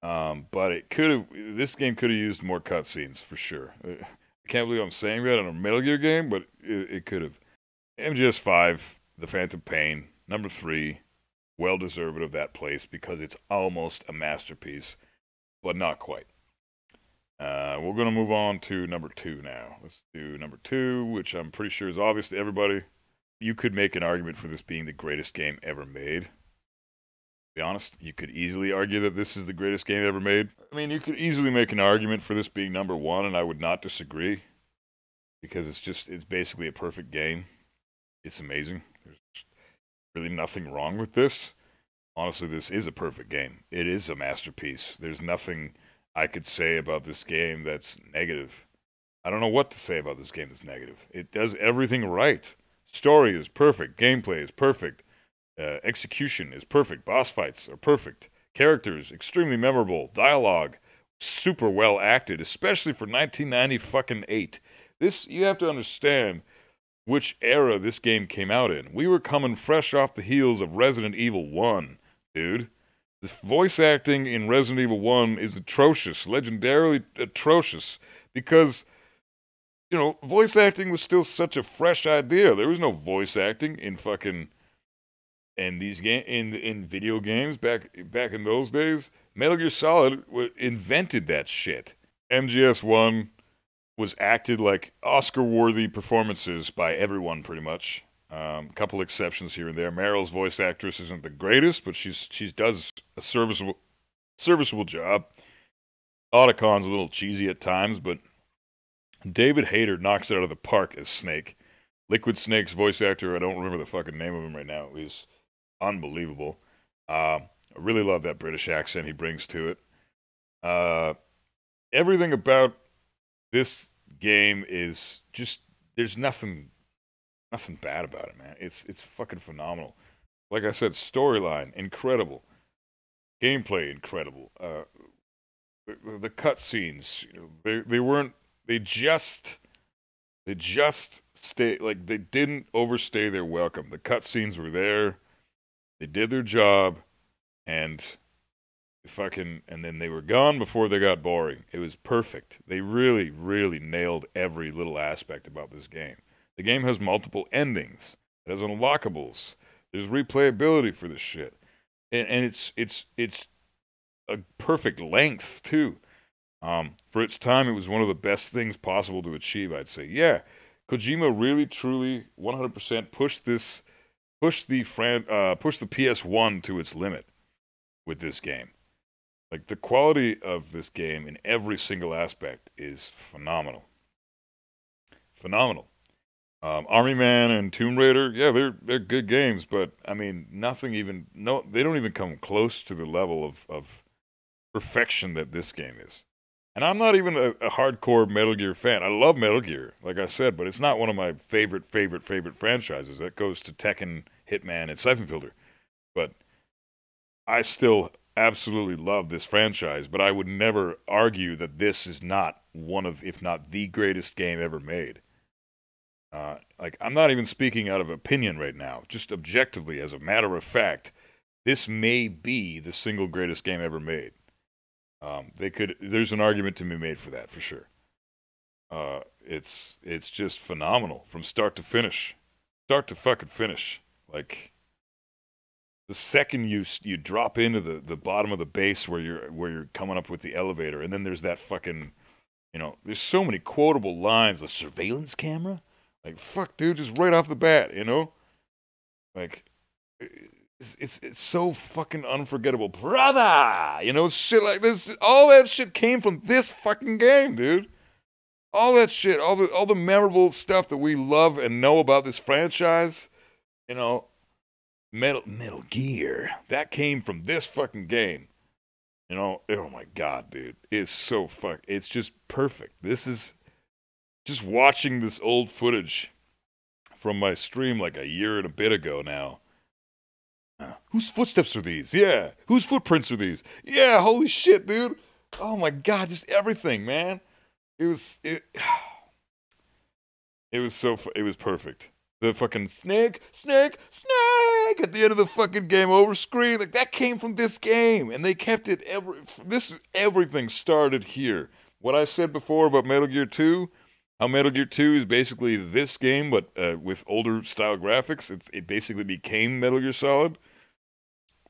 Um, but it could have, this game could have used more cutscenes for sure. Uh, I can't believe I'm saying that on a Metal Gear game, but it, it could have. MGS5, The Phantom Pain, number three, well deserved of that place because it's almost a masterpiece but not quite. Uh, we're going to move on to number two now. Let's do number two, which I'm pretty sure is obvious to everybody. You could make an argument for this being the greatest game ever made. To be honest, you could easily argue that this is the greatest game ever made. I mean, you could easily make an argument for this being number one, and I would not disagree because it's just, it's basically a perfect game. It's amazing. There's really nothing wrong with this. Honestly, this is a perfect game. It is a masterpiece. There's nothing I could say about this game that's negative. I don't know what to say about this game that's negative. It does everything right. Story is perfect. Gameplay is perfect. Uh, execution is perfect. Boss fights are perfect. Characters extremely memorable. Dialogue super well acted, especially for 1990 fucking eight. This you have to understand which era this game came out in. We were coming fresh off the heels of Resident Evil 1, dude. The voice acting in Resident Evil 1 is atrocious, legendarily atrocious, because, you know, voice acting was still such a fresh idea. There was no voice acting in fucking. In these game in in video games back back in those days, Metal Gear Solid invented that shit. MGS One was acted like Oscar-worthy performances by everyone, pretty much. A um, couple exceptions here and there. Meryl's voice actress isn't the greatest, but she's she does a serviceable serviceable job. Otacon's a little cheesy at times, but David Hayter knocks it out of the park as Snake. Liquid Snake's voice actor, I don't remember the fucking name of him right now, is unbelievable. Uh, I really love that British accent he brings to it. Uh, everything about this game is just there's nothing nothing bad about it, man. It's it's fucking phenomenal. Like I said, storyline incredible, gameplay incredible. Uh, the, the cutscenes, you know, they they weren't they just they just stay like they didn't overstay their welcome. The cutscenes were there. They did their job, and fucking and then they were gone before they got boring. It was perfect. They really, really nailed every little aspect about this game. The game has multiple endings. It has unlockables. There's replayability for this shit, and, and it's it's it's a perfect length too. Um, for its time, it was one of the best things possible to achieve. I'd say, yeah, Kojima really, truly, 100% pushed this, pushed the fran- uh, pushed the PS1 to its limit with this game. Like the quality of this game in every single aspect is phenomenal. Phenomenal. Um, Army Man and Tomb Raider, yeah, they're they're good games, but I mean, nothing even no, they don't even come close to the level of of perfection that this game is. And I'm not even a, a hardcore Metal Gear fan. I love Metal Gear, like I said, but it's not one of my favorite, favorite, favorite franchises. That goes to Tekken, Hitman, and Syphon Filter. But I still absolutely love this franchise, but I would never argue that this is not one of, if not the greatest game ever made. Uh, like, I'm not even speaking out of opinion right now, just objectively, as a matter of fact, this may be the single greatest game ever made. Um, they could, there's an argument to be made for that for sure. Uh, it's it's just phenomenal from start to finish, start to fucking finish. Like the second you you drop into the, the bottom of the base where you're where you're coming up with the elevator, and then there's that fucking, you know, there's so many quotable lines. The surveillance camera, like fuck, dude, just right off the bat, you know, like it's it's, it's so fucking unforgettable, brother. You know, shit like this. All that shit came from this fucking game, dude. All that shit, all the all the memorable stuff that we love and know about this franchise, you know, Metal Metal Gear. That came from this fucking game. You know, oh my god, dude. It's so fuck it's just perfect. This is just watching this old footage from my stream like a year and a bit ago now. Uh, whose footsteps are these? Yeah. Whose footprints are these? Yeah, holy shit, dude. Oh my god, just everything, man. It was it It was so it was perfect. The fucking snake, snake, snake at the end of the fucking game over screen. Like that came from this game, and they kept it every. This is everything started here. What I said before about Metal Gear Two, how Metal Gear Two is basically this game, but uh, with older style graphics. It, it basically became Metal Gear Solid.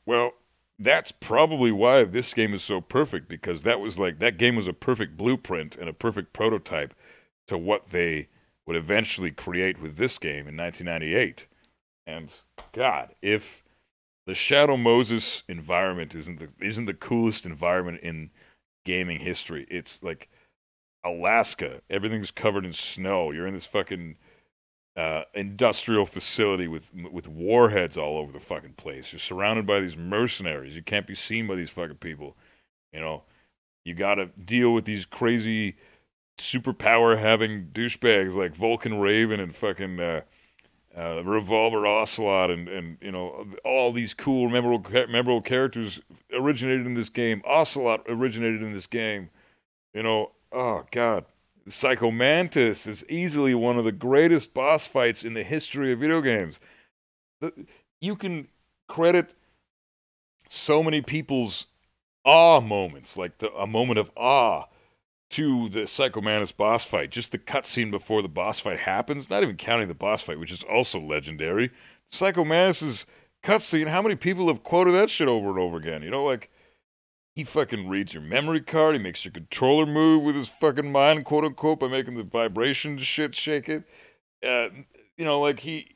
Well, that's probably why this game is so perfect because that was like that game was a perfect blueprint and a perfect prototype to what they would eventually create with this game in 1998. And God, if the Shadow Moses environment isn't the isn't the coolest environment in gaming history, it's like Alaska. Everything's covered in snow. You're in this fucking uh, industrial facility with with warheads all over the fucking place. You're surrounded by these mercenaries. You can't be seen by these fucking people. You know, you got to deal with these crazy superpower having douchebags like Vulcan Raven and fucking uh, uh, Revolver Ocelot and and you know all these cool memorable memorable characters originated in this game. Ocelot originated in this game. You know, oh god, Psycho Mantis is easily one of the greatest boss fights in the history of video games. You can credit so many people's awe moments, like the, a moment of awe, to the Psycho Mantis boss fight. Just the cutscene before the boss fight happens, not even counting the boss fight, which is also legendary. Psycho Mantis's cutscene, how many people have quoted that shit over and over again? You know, like he fucking reads your memory card. He makes your controller move with his fucking mind, quote unquote, by making the vibration shit shake it. Uh, you know, like he,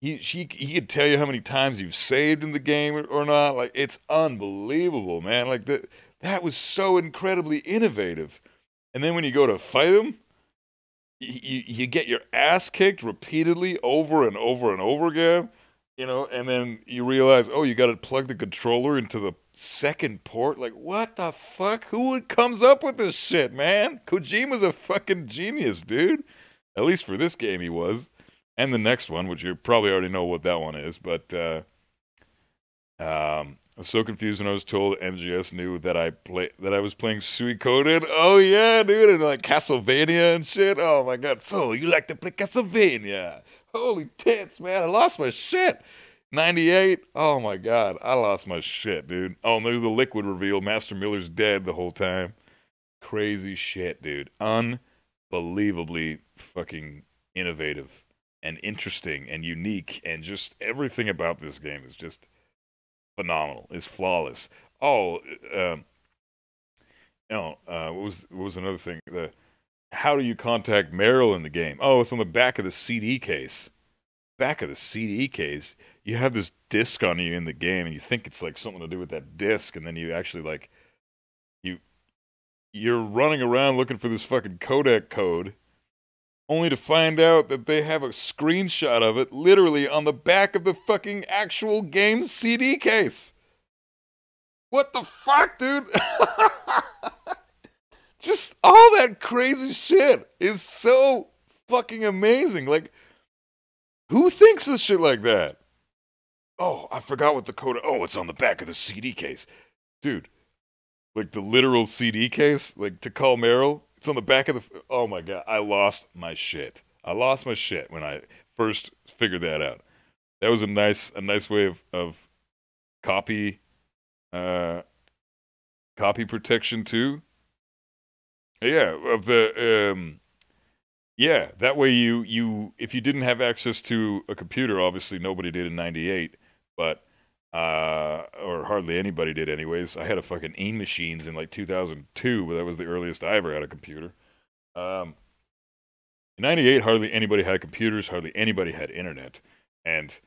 he, he, he could tell you how many times you've saved in the game or, or not. Like it's unbelievable, man. Like that, that was so incredibly innovative. And then when you go to fight him, you, you get your ass kicked repeatedly over and over and over again you know, and then you realize, oh, you got to plug the controller into the second port. Like, what the fuck? Who comes up with this shit, man? Kojima's a fucking genius, dude. At least for this game, he was, and the next one, which you probably already know what that one is. But uh, um, I was so confused when I was told MGS knew that I play that I was playing Suikoden. Oh yeah, dude, and like Castlevania and shit. Oh my god, so you like to play Castlevania? Holy tits, man. I lost my shit. 98. Oh my God. I lost my shit, dude. Oh, and there's the liquid reveal. Master Miller's dead the whole time. Crazy shit, dude. Unbelievably fucking innovative and interesting and unique. And just everything about this game is just phenomenal. It's flawless. Oh, um, you know, uh, what was what was another thing? The how do you contact Meryl in the game? Oh, it's on the back of the CD case. Back of the CD case, you have this disc on you in the game, and you think it's like something to do with that disc, and then you actually like you you're running around looking for this fucking codec code, only to find out that they have a screenshot of it literally on the back of the fucking actual game CD case. What the fuck, dude? just all that crazy shit is so fucking amazing. Like, who thinks of shit like that? Oh, I forgot what the code. Oh, it's on the back of the CD case, dude. Like the literal CD case, like to call Meryl. It's on the back of the. Oh my god, I lost my shit. I lost my shit when I first figured that out. That was a nice, a nice way of of copy, uh, copy protection too. Yeah, of the um, yeah. That way, you you if you didn't have access to a computer, obviously nobody did in '98, but uh, or hardly anybody did, anyways. I had a fucking AIM machines in like 2002, but that was the earliest I ever had a computer. Um, in '98, hardly anybody had computers, hardly anybody had internet, and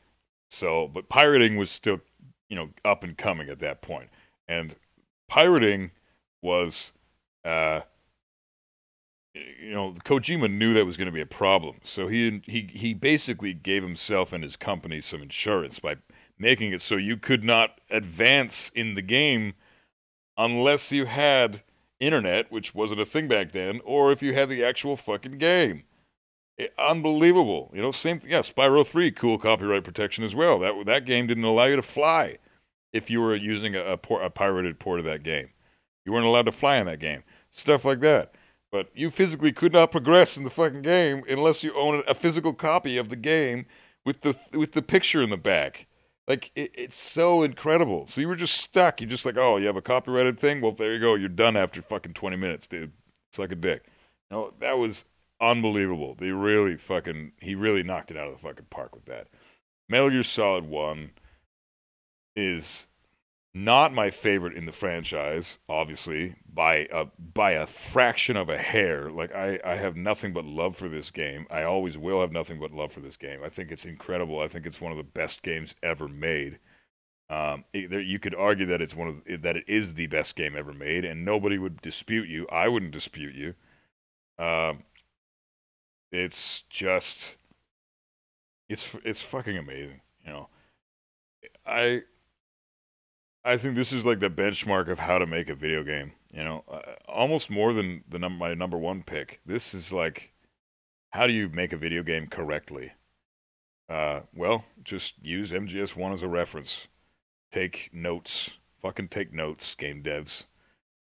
so, but pirating was still, you know, up and coming at that point. and pirating was. Uh, you know, Kojima knew that was going to be a problem. So he he he basically gave himself and his company some insurance by making it so you could not advance in the game unless you had internet, which wasn't a thing back then, or if you had the actual fucking game. It, unbelievable. You know, same yeah, Spyro 3 cool copyright protection as well. That that game didn't allow you to fly if you were using a, a, a pirated port of that game. You weren't allowed to fly in that game. Stuff like that. But you physically could not progress in the fucking game unless you own a physical copy of the game with the with the picture in the back. Like it, it's so incredible. So you were just stuck. You're just like, oh, you have a copyrighted thing. Well, there you go. You're done after fucking 20 minutes, dude. It's like a dick. No, that was unbelievable. They really fucking he really knocked it out of the fucking park with that. Metal Gear Solid One is not my favorite in the franchise, obviously, by a by a fraction of a hair. Like I, I have nothing but love for this game. I always will have nothing but love for this game. I think it's incredible. I think it's one of the best games ever made. Um, it, there, you could argue that it's one of that it is the best game ever made, and nobody would dispute you. I wouldn't dispute you. Um, it's just it's it's fucking amazing. You know, I I think this is like the benchmark of how to make a video game. You know, uh, almost more than the num- my number one pick. This is like, how do you make a video game correctly? Uh, well, just use MGS1 as a reference. Take notes. Fucking take notes, game devs.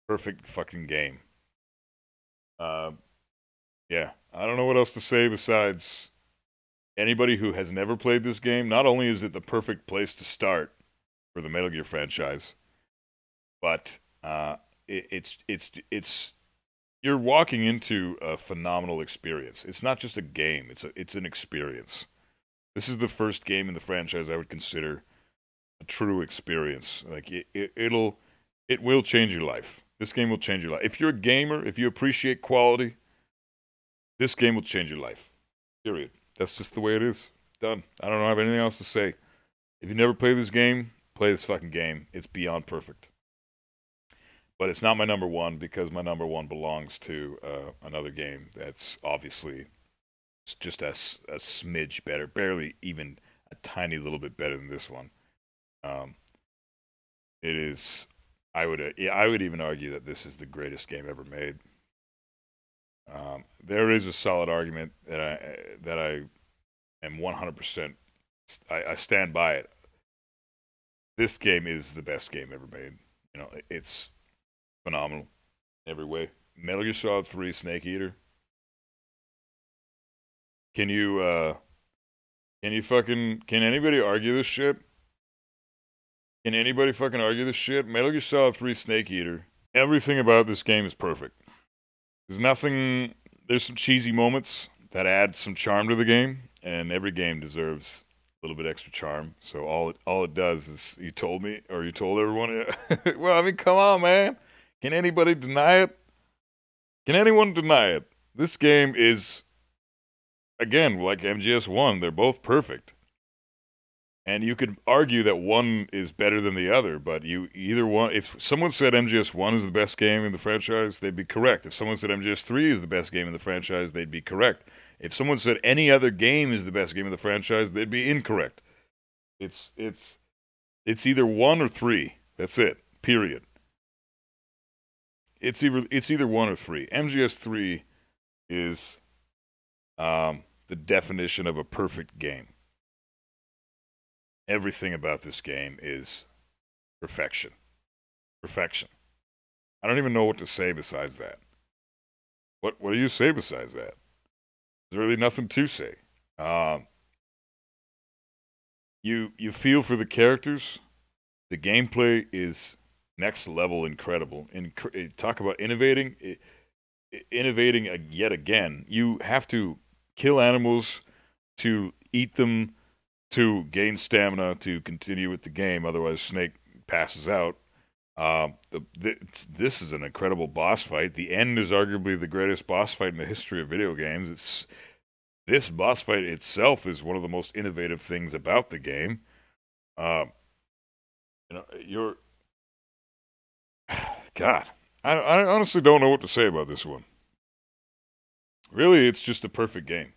Perfect fucking game. Uh, yeah, I don't know what else to say besides anybody who has never played this game. Not only is it the perfect place to start for the Metal Gear franchise, but uh, it, it's it's it's you're walking into a phenomenal experience. It's not just a game; it's a it's an experience. This is the first game in the franchise I would consider a true experience. Like it, it it'll it will change your life. This game will change your life. If you're a gamer, if you appreciate quality, this game will change your life. Period. That's just the way it is. Done. I don't have anything else to say. If you never play this game, play this fucking game. It's beyond perfect. But it's not my number one because my number one belongs to uh, another game that's obviously just a, a smidge better, barely even a tiny little bit better than this one. Um, it is. I would. Uh, I would even argue that this is the greatest game ever made. Um, there is a solid argument that I that I am 100%. I, I stand by it. This game is the best game ever made. You know, it's phenomenal every way. Metal Gear Solid 3 Snake Eater. Can you uh can you fucking can anybody argue this shit? Can anybody fucking argue this shit? Metal Gear Solid 3 Snake Eater. Everything about this game is perfect. There's nothing there's some cheesy moments that add some charm to the game, and every game deserves little bit extra charm. So all it all it does is you told me or you told everyone well, I mean, come on, man. Can anybody deny it? Can anyone deny it? This game is again, like MGS1, they're both perfect. And you could argue that one is better than the other, but you either one. If someone said MGS1 is the best game in the franchise, they'd be correct. If someone said MGS3 is the best game in the franchise, they'd be correct. If someone said any other game is the best game of the franchise, they'd be incorrect. It's it's it's either one or three. That's it. Period. It's either it's either one or three. MGS3 is um, the definition of a perfect game. Everything about this game is perfection. Perfection. I don't even know what to say besides that. What what do you say besides that? There's really nothing to say. Um, you you feel for the characters. The gameplay is next level incredible. In, eh, talk about innovating, eh, eh, innovating yet again. You have to kill animals to eat them to gain stamina to continue with the game. Otherwise, Snake passes out. Uh, the, the, this is an incredible boss fight. The end is arguably the greatest boss fight in the history of video games. It's this boss fight itself is one of the most innovative things about the game. Uh, you know, you're God. I, I honestly don't know what to say about this one. Really, it's just a perfect game.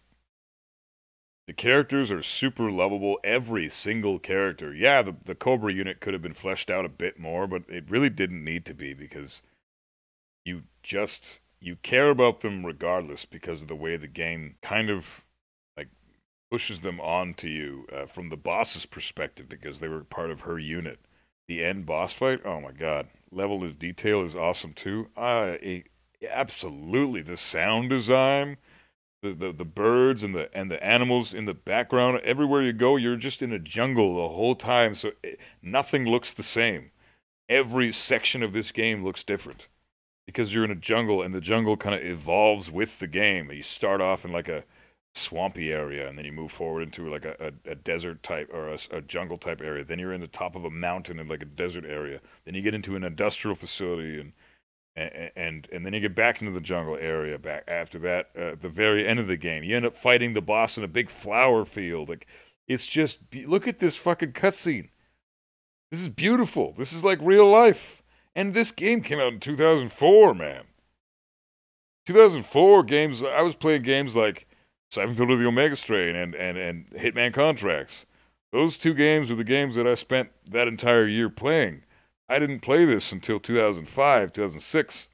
The characters are super lovable, every single character. Yeah, the, the Cobra unit could have been fleshed out a bit more, but it really didn't need to be because you just you care about them regardless because of the way the game kind of like pushes them on to you uh, from the boss's perspective because they were part of her unit. The end boss fight, oh my god, level of detail is awesome too. Uh, it, absolutely, the sound design the, the, the birds and the and the animals in the background. Everywhere you go, you're just in a jungle the whole time, so it, nothing looks the same. Every section of this game looks different because you're in a jungle, and the jungle kind of evolves with the game. You start off in like a swampy area, and then you move forward into like a, a, a desert type or a, a, jungle type area. Then you're in the top of a mountain in like a desert area. Then you get into an industrial facility and and, and then you get back into the jungle area. Back after that, uh, at the very end of the game, you end up fighting the boss in a big flower field. Like it's just look at this fucking cutscene. This is beautiful. This is like real life. And this game came out in 2004, man. 2004 games. I was playing games like Syphon Filter the Omega Strain and, and, and Hitman Contracts. Those two games were the games that I spent that entire year playing. I didn't play this until 2005, 2006.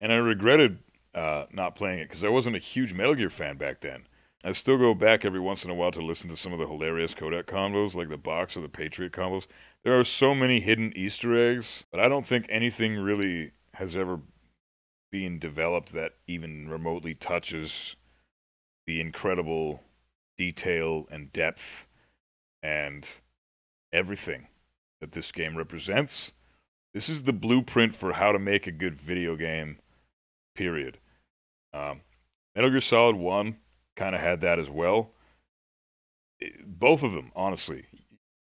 And I regretted uh, not playing it because I wasn't a huge Metal Gear fan back then. I still go back every once in a while to listen to some of the hilarious Codec combos, like the Box or the Patriot combos. There are so many hidden Easter eggs, but I don't think anything really has ever been developed that even remotely touches the incredible detail and depth and everything that this game represents. This is the blueprint for how to make a good video game, period. Um, Metal Gear Solid 1 kind of had that as well. both of them, honestly.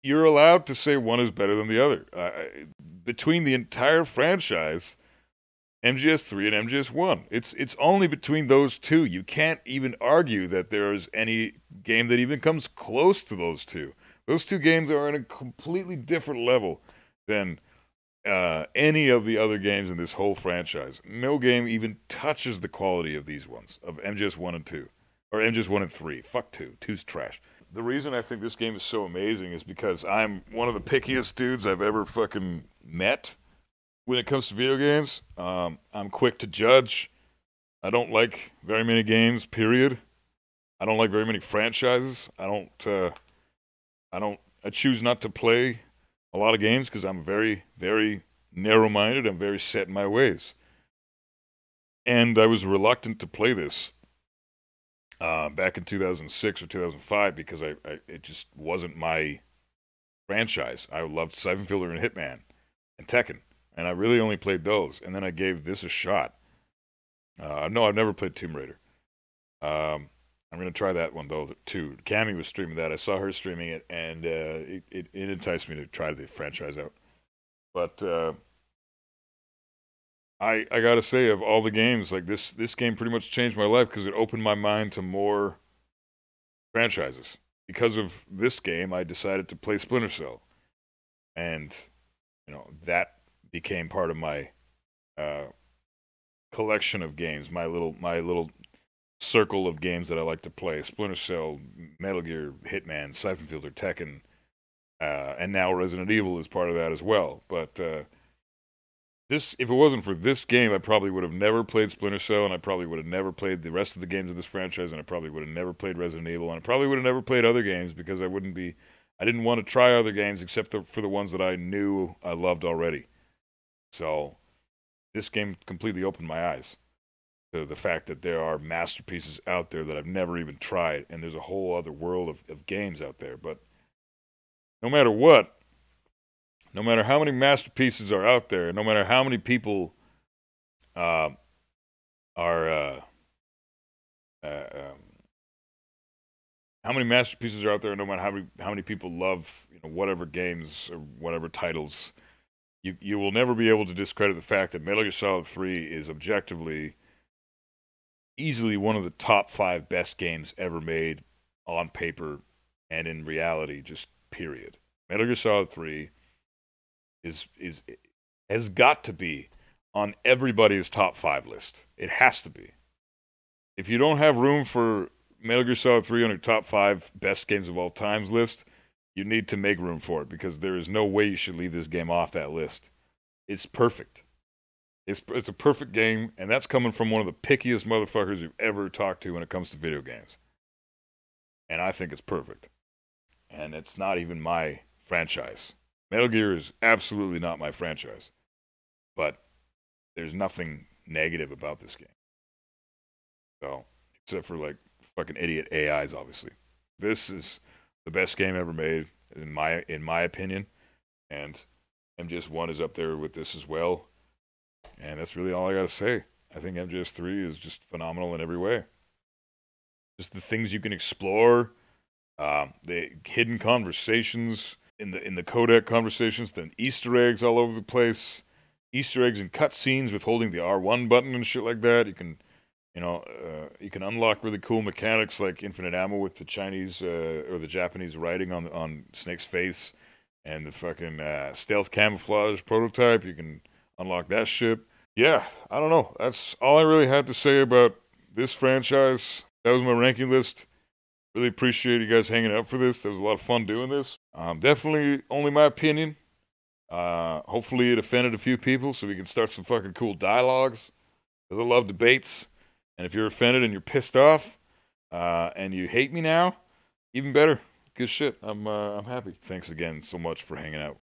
You're allowed to say one is better than the other. Uh, between the entire franchise, MGS3 and MGS1, it's it's only between those two. You can't even argue that there's any game that even comes close to those two. Those two games are on a completely different level than uh, any of the other games in this whole franchise. No game even touches the quality of these ones, of MGS 1 and 2. Or MGS 1 and 3. Fuck 2. 2's trash. The reason I think this game is so amazing is because I'm one of the pickiest dudes I've ever fucking met when it comes to video games. Um, I'm quick to judge. I don't like very many games, period. I don't like very many franchises. I don't, uh, I don't, I choose not to play a lot of games because I'm very, very narrow minded. I'm very set in my ways. And I was reluctant to play this uh, back in 2006 or 2005 because I, I, it just wasn't my franchise. I loved Syphon Filter and Hitman and Tekken, and I really only played those. And then I gave this a shot. Uh, no, I've never played Tomb Raider. Um, I'm gonna try that one though too. Cammy was streaming that. I saw her streaming it, and uh, it, it, it enticed me to try the franchise out. But uh, I I gotta say, of all the games, like this this game pretty much changed my life because it opened my mind to more franchises. Because of this game, I decided to play Splinter Cell, and you know that became part of my uh, collection of games. My little my little circle of games that I like to play: Splinter Cell, Metal Gear, Hitman, Syphon Filter, Tekken, uh, and now Resident Evil is part of that as well. But uh, this, if it wasn't for this game, I probably would have never played Splinter Cell, and I probably would have never played the rest of the games of this franchise, and I probably would have never played Resident Evil, and I probably would have never played other games because I wouldn't be, I didn't want to try other games except the, for the ones that I knew I loved already. So, this game completely opened my eyes the fact that there are masterpieces out there that I've never even tried, and there's a whole other world of, of games out there. But no matter what, no matter how many masterpieces are out there, no matter how many people uh, are, uh, uh, um, how many masterpieces are out there, no matter how many how many people love you know whatever games or whatever titles, you you will never be able to discredit the fact that Metal Gear Solid Three is objectively easily one of the top five best games ever made on paper and in reality, just period. Metal Gear Solid 3 is is has got to be on everybody's top five list. It has to be. If you don't have room for Metal Gear Solid 3 on your top five best games of all times list, you need to make room for it because there is no way you should leave this game off that list. It's perfect. It's it's a perfect game, and that's coming from one of the pickiest motherfuckers you've ever talked to when it comes to video games. And I think it's perfect. And it's not even my franchise. Metal Gear is absolutely not my franchise. But there's nothing negative about this game. So, except for like fucking idiot AIs, obviously. This is the best game ever made, in my in my opinion. And MGS One is up there with this as well. And that's really all I got to say. I think MGS3 is just phenomenal in every way. Just the things you can explore, um, the hidden conversations in the in the codec conversations, then Easter eggs all over the place, Easter eggs and cutscenes with holding the R1 button and shit like that. You can, you know, uh, you can unlock really cool mechanics like infinite ammo with the Chinese uh, or the Japanese writing on on Snake's face, and the fucking uh, stealth camouflage prototype. You can unlock that ship. Yeah, I don't know. That's all I really had to say about this franchise. that was my ranking list. Really appreciate you guys hanging out for this. That was a lot of fun doing this. Um, definitely only my opinion. Uh, hopefully it offended a few people so we can start some fucking cool dialogues. Because I love debates. And if you're offended and you're pissed off uh, and you hate me now, even better. Good shit. I'm uh, I'm happy. Thanks again so much for hanging out.